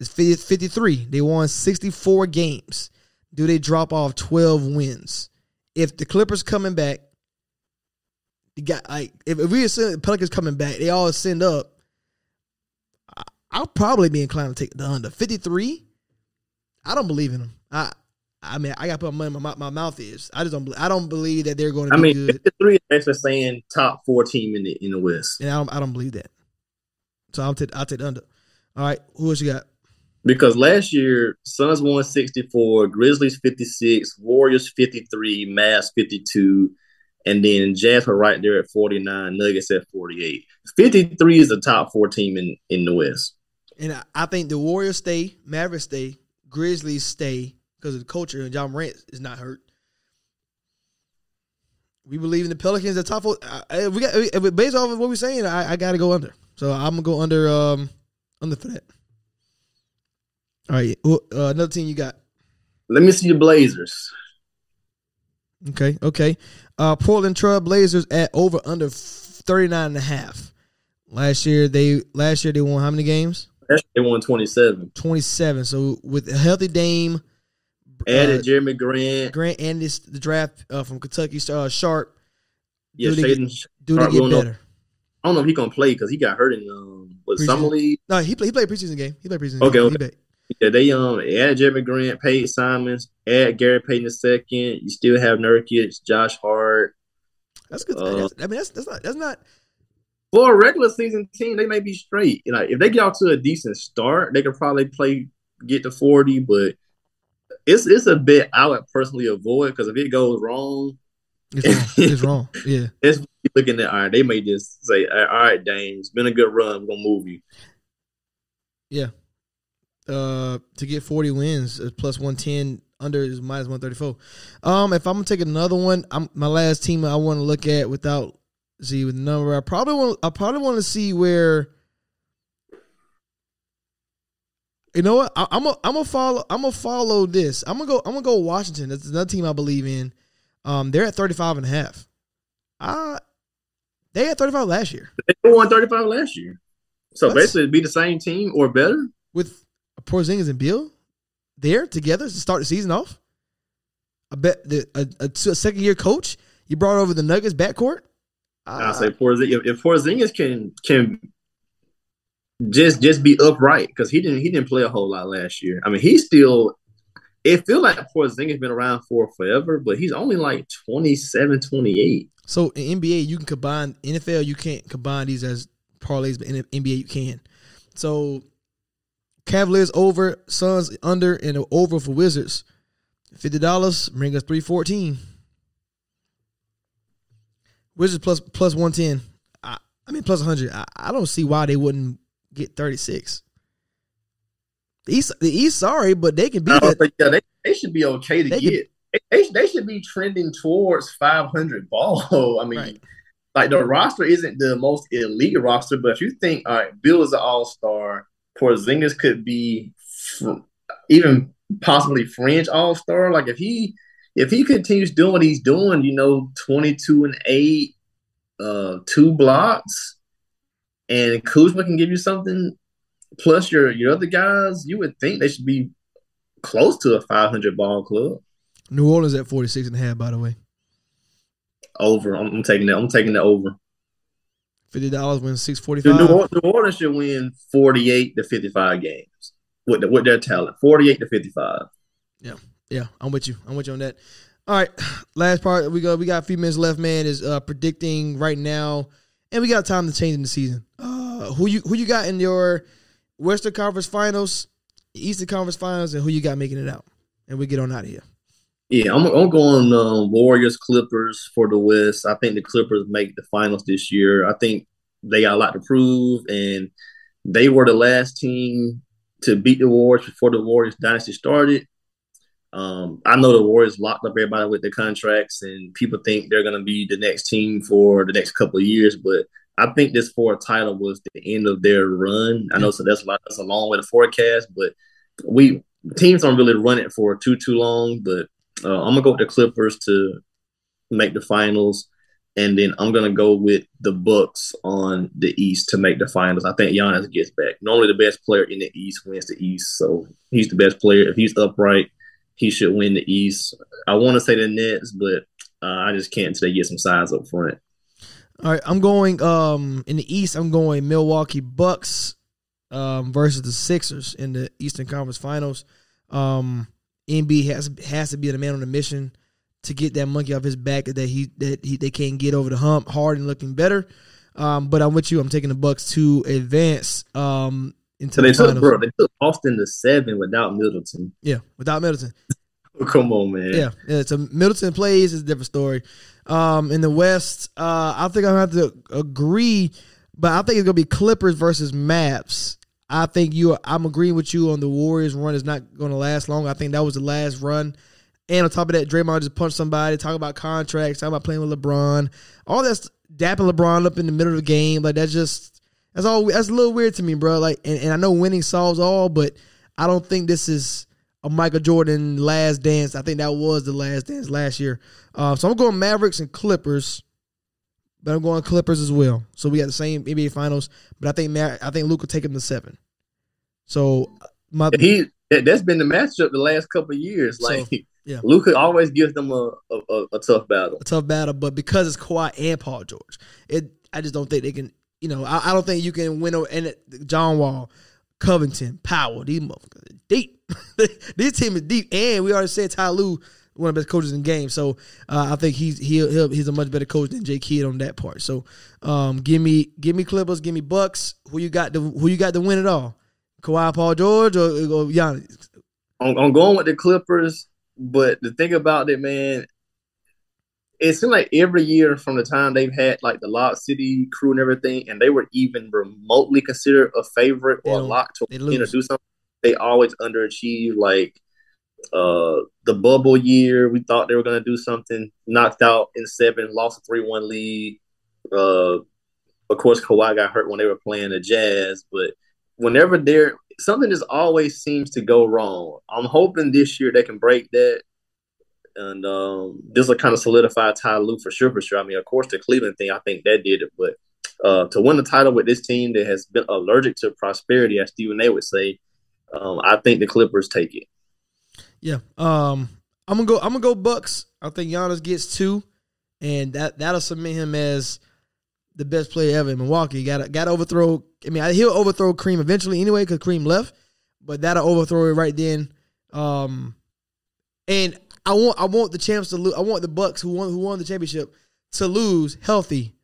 It's 50 53. They won 64 games. Do they drop off 12 wins? If the Clippers coming back, the guy like if, if we assume the Pelicans coming back, they all send up. I'll probably be inclined to take the under 53. I don't believe in them. I I mean I got to put my money where my, my mouth is. I just don't. I don't believe that they're going to I mean, good. the three is actually saying top four team in the in the West And I don't, I don't believe that. So I'll take I'll take under. All right, who else you got? because last year Suns won sixty four, Grizzlies fifty six, Warriors fifty three, Mavs fifty two, and then Jazz were right there at forty nine, Nuggets at forty eight. Fifty three is the top four team in in the West. And I, I think the Warriors stay, Mavericks stay, Grizzlies stay because of the culture, and Ja Morant is not hurt. We believe in the Pelicans. The top four. I- we got based off of what we're saying. I, I got to go under. So I'm gonna go under um under for that. All right, uh, another team you got. Let me see the Blazers. Okay, okay. Uh Portland Trail Blazers at over under 39 and a half. Last year they last year they won how many games? They won 27. 27. So with a healthy Dame, Added uh, Jerami Grant. Grant, and this the draft uh, from Kentucky, uh, Sharpe, Yeah, do they Shaedon. do they get going up. better? I don't know if he gonna play because he got hurt in um was summer league. No, he played. He played preseason game. He played preseason. Okay, game. okay. Yeah, they um added Jerami Grant, Peyton Simons, add Gary Payton the second. You still have Nurkic, Josh Hart. That's good. Uh, That's- I mean, that's that's not that's not. For a regular season team, they may be straight. You know, if they get off to a decent start, they could probably play get to forty. But it's it's a bit I would personally avoid because if it goes wrong, It's wrong. it's wrong. Yeah. it's looking at all right. They may just say, all right, Dame, it's been a good run. We're gonna move you. Yeah. Uh, to get 40 wins, uh, plus 110, under is minus 134. Um, if I'm gonna take another one, I'm my last team I want to look at without see with the number. I probably want I probably want to see where. You know what? I, I'm gonna I'm gonna follow I'm gonna follow this. I'm gonna go I'm gonna go Washington. That's another team I believe in. Um, they're at 35 and a half. Uh they had 35 last year They won thirty five last year, so That's- basically it'd be the same team or better. with Porzingis and Beal there together to start the season off. I bet the a, a, a second year coach you brought over the Nuggets backcourt. I Uh, say Porzingis, if, if Porzingis can can just just be upright because he didn't he didn't play a whole lot last year. I mean, he's still. It feel like Porzingis been around for forever, but he's only like 27, 28. so in NBA you can combine NFL you can't combine these as parlays, but in NBA you can. So Cavaliers over, Suns under, and over for Wizards. Fifty dollars bring us three fourteen. Wizards plus plus one ten. I, I mean plus hundred. I, I don't see why they wouldn't get thirty six. The East, the East, sorry, but they can be. It. yeah, they, they should be okay to They get. They, they, they should be trending towards 500 ball. I mean, Right. like the roster isn't the most elite roster, but if you think, all right, Beal is an all star, Porzingis could be fr- even possibly fringe all star. Like if he if he continues doing what he's doing, you know, 22 and eight, uh, two blocks, and Kuzma can give you something. Plus your your other guys, you would think they should be close to a 500 ball club. New Orleans at 46 and a half, by the way. Over. I'm, I'm taking that. I'm taking the over. Fifty dollars wins six forty five. New, New Orleans should win 48 to 55 games with the, with their talent. 48 to 55. Yeah, I'm with you. I'm with you on that. All right, last part we go. We got a few minutes left. Man is uh, predicting right now, and we got time to change in the season. Uh, who you who you got in your Western Conference Finals, Eastern Conference Finals, and who you got making it out? And we get on out of here. Yeah, I'm, I'm going um, Warriors Clippers for the West. I think the Clippers make the finals this year. I think they got a lot to prove, and they were the last team to beat the Warriors before the Warriors dynasty started. Um, I know the Warriors locked up everybody with their contracts, and people think they're going to be the next team for the next couple of years. But I think this fourth title was the end of their run. I know so that's a lot, that's a long way to forecast, but we teams don't really run it for too too long. But uh, I'm gonna go with the Clippers to make the finals, and then I'm gonna go with the Bucks on the East to make the finals. I think Giannis gets back. Normally, the best player in the East wins the East, so he's the best player. If he's upright, he should win the East. I want to say the Nets, but uh, I just can't until they get some size up front. All right, I'm going um in the East. I'm going Milwaukee Bucks um versus the Sixers in the Eastern Conference Finals. Um, has has to be the man on a mission to get that monkey off his back that he that he they can't get over the hump. Harden looking better. Um, but I'm with you. I'm taking the Bucks to advance um into So they the took finals. bro, they took Boston to seven without Middleton. Yeah, without Middleton. Come on, man. Yeah, yeah. So Middleton plays is a different story. Um, in the West, uh, I think I have to agree, but I think it's gonna be Clippers versus Mavs. I think you. I'm agreeing with you on the Warriors run is not going to last long. I think that was the last run. And on top of that, Draymond just punched somebody. Talk about contracts. Talk about playing with LeBron. All that's dapping LeBron up in the middle of the game. Like that's just that's all. That's a little weird to me, bro. Like, and, and I know winning solves all, but I don't think this is a Michael Jordan last dance. I think that was the last dance last year. Uh, so I'm going Mavericks and Clippers, but I'm going Clippers as well. So we got the same NBA Finals, but I think I think Luke will take him to seven. So my He that, that's been the matchup the last couple of years. So, Like yeah. Luka always gives them a, a, a, a tough battle. a tough battle, but because it's Kawhi and Paul George, it I just don't think they can. You know, I, I don't think you can win over and John Wall, Covington, Powell. These motherfuckers deep. this team is deep, and we already said Ty Lue, one of the best coaches in the game. So uh, I think he's he'll, he'll he's a much better coach than Jay Kidd on that part. So um, give me give me Clippers, give me Bucks. Who you got to who you got to win it all? Kawhi, Paul George, or, or Giannis? I'm, I'm going with the Clippers, but the thing about it, man, it seems like every year from the time they've had like the Lob City crew and everything, and they were even remotely considered a favorite They or a lock to or lose. do something, they always underachieve. Like uh the bubble year, we thought they were gonna do something, knocked out in seven, lost a three one lead. Uh, of course, Kawhi got hurt when they were playing the Jazz, but whenever they're something just always seems to go wrong. I'm hoping this year they can break that, and um, this will kind of solidify Ty Lue for sure. For sure. I mean, of course, the Cleveland thing, I think that did it, but uh, to win the title with this team that has been allergic to prosperity, as Stephen A. would say, um, I think the Clippers take it. Yeah. Um I'm gonna go I'm gonna go Bucks. I think Giannis gets two, and that that'll submit him as the best player ever in Milwaukee. Got got overthrow. I mean, he'll overthrow Kareem eventually anyway because Kareem left, but that'll overthrow it right then. Um, and I want I want the champs to lose. I want the Bucks who won who won the championship to lose healthy.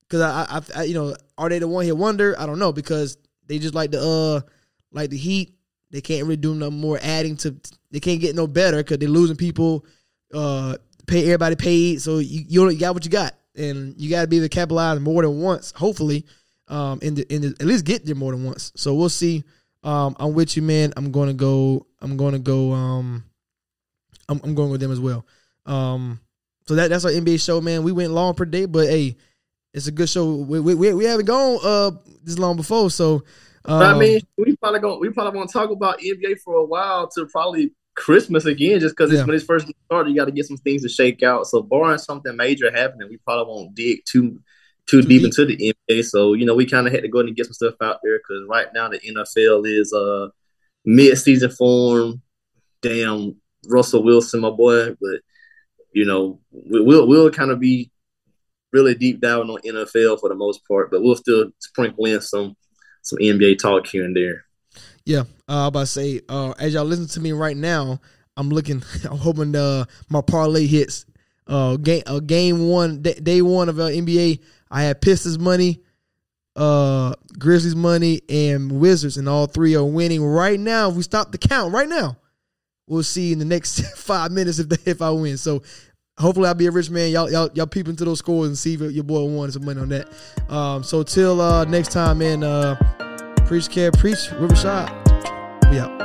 Because I, I, I, you know, are they the one hit wonder? I don't know because they just like the uh like the Heat. They can't really do no more adding to. They can't get no better because they're losing people. Uh, pay everybody paid, so you you, only got what you got, and you got to be able to capitalize more than once. Hopefully, um, in the in the, at least get there more than once. So we'll see. Um, I'm with you, man. I'm to go. I'm to go. Um, I'm, I'm going with them as well. Um, so that that's our NBA show, man. We went long per day, but hey, it's a good show. We we, we, we haven't gone uh this long before, so. Um, I mean, we probably going we probably want to talk about NBA for a while to probably Christmas again, just because Yeah. it's when it's first started. You got to get some things to shake out. So, barring something major happening, we probably won't dig too too, Too deep, deep. into the NBA. So, you know, we kind of had to go ahead and get some stuff out there because right now the NFL is uh mid season form. Damn, Russell Wilson, my boy, but you know, we, we'll we'll kind of be really deep down on NFL for the most part, but we'll still sprinkle in some some NBA talk here and there. Yeah, uh, I'm about to say, uh, as y'all listen to me right now, I'm looking, I'm hoping uh, my parlay hits. Uh, game, uh, game one, day, day one of uh, NBA, I had Pistons money, uh, Grizzlies money, and Wizards, and all three are winning right now. If we stop the count right now, we'll see in the next five minutes if if I win. So hopefully I'll be a rich man. Y'all y'all y'all peep into those scores and see if your boy won some money on that. Um, so till uh, next time, man. Uh, preach care, preach. Riverside. We out.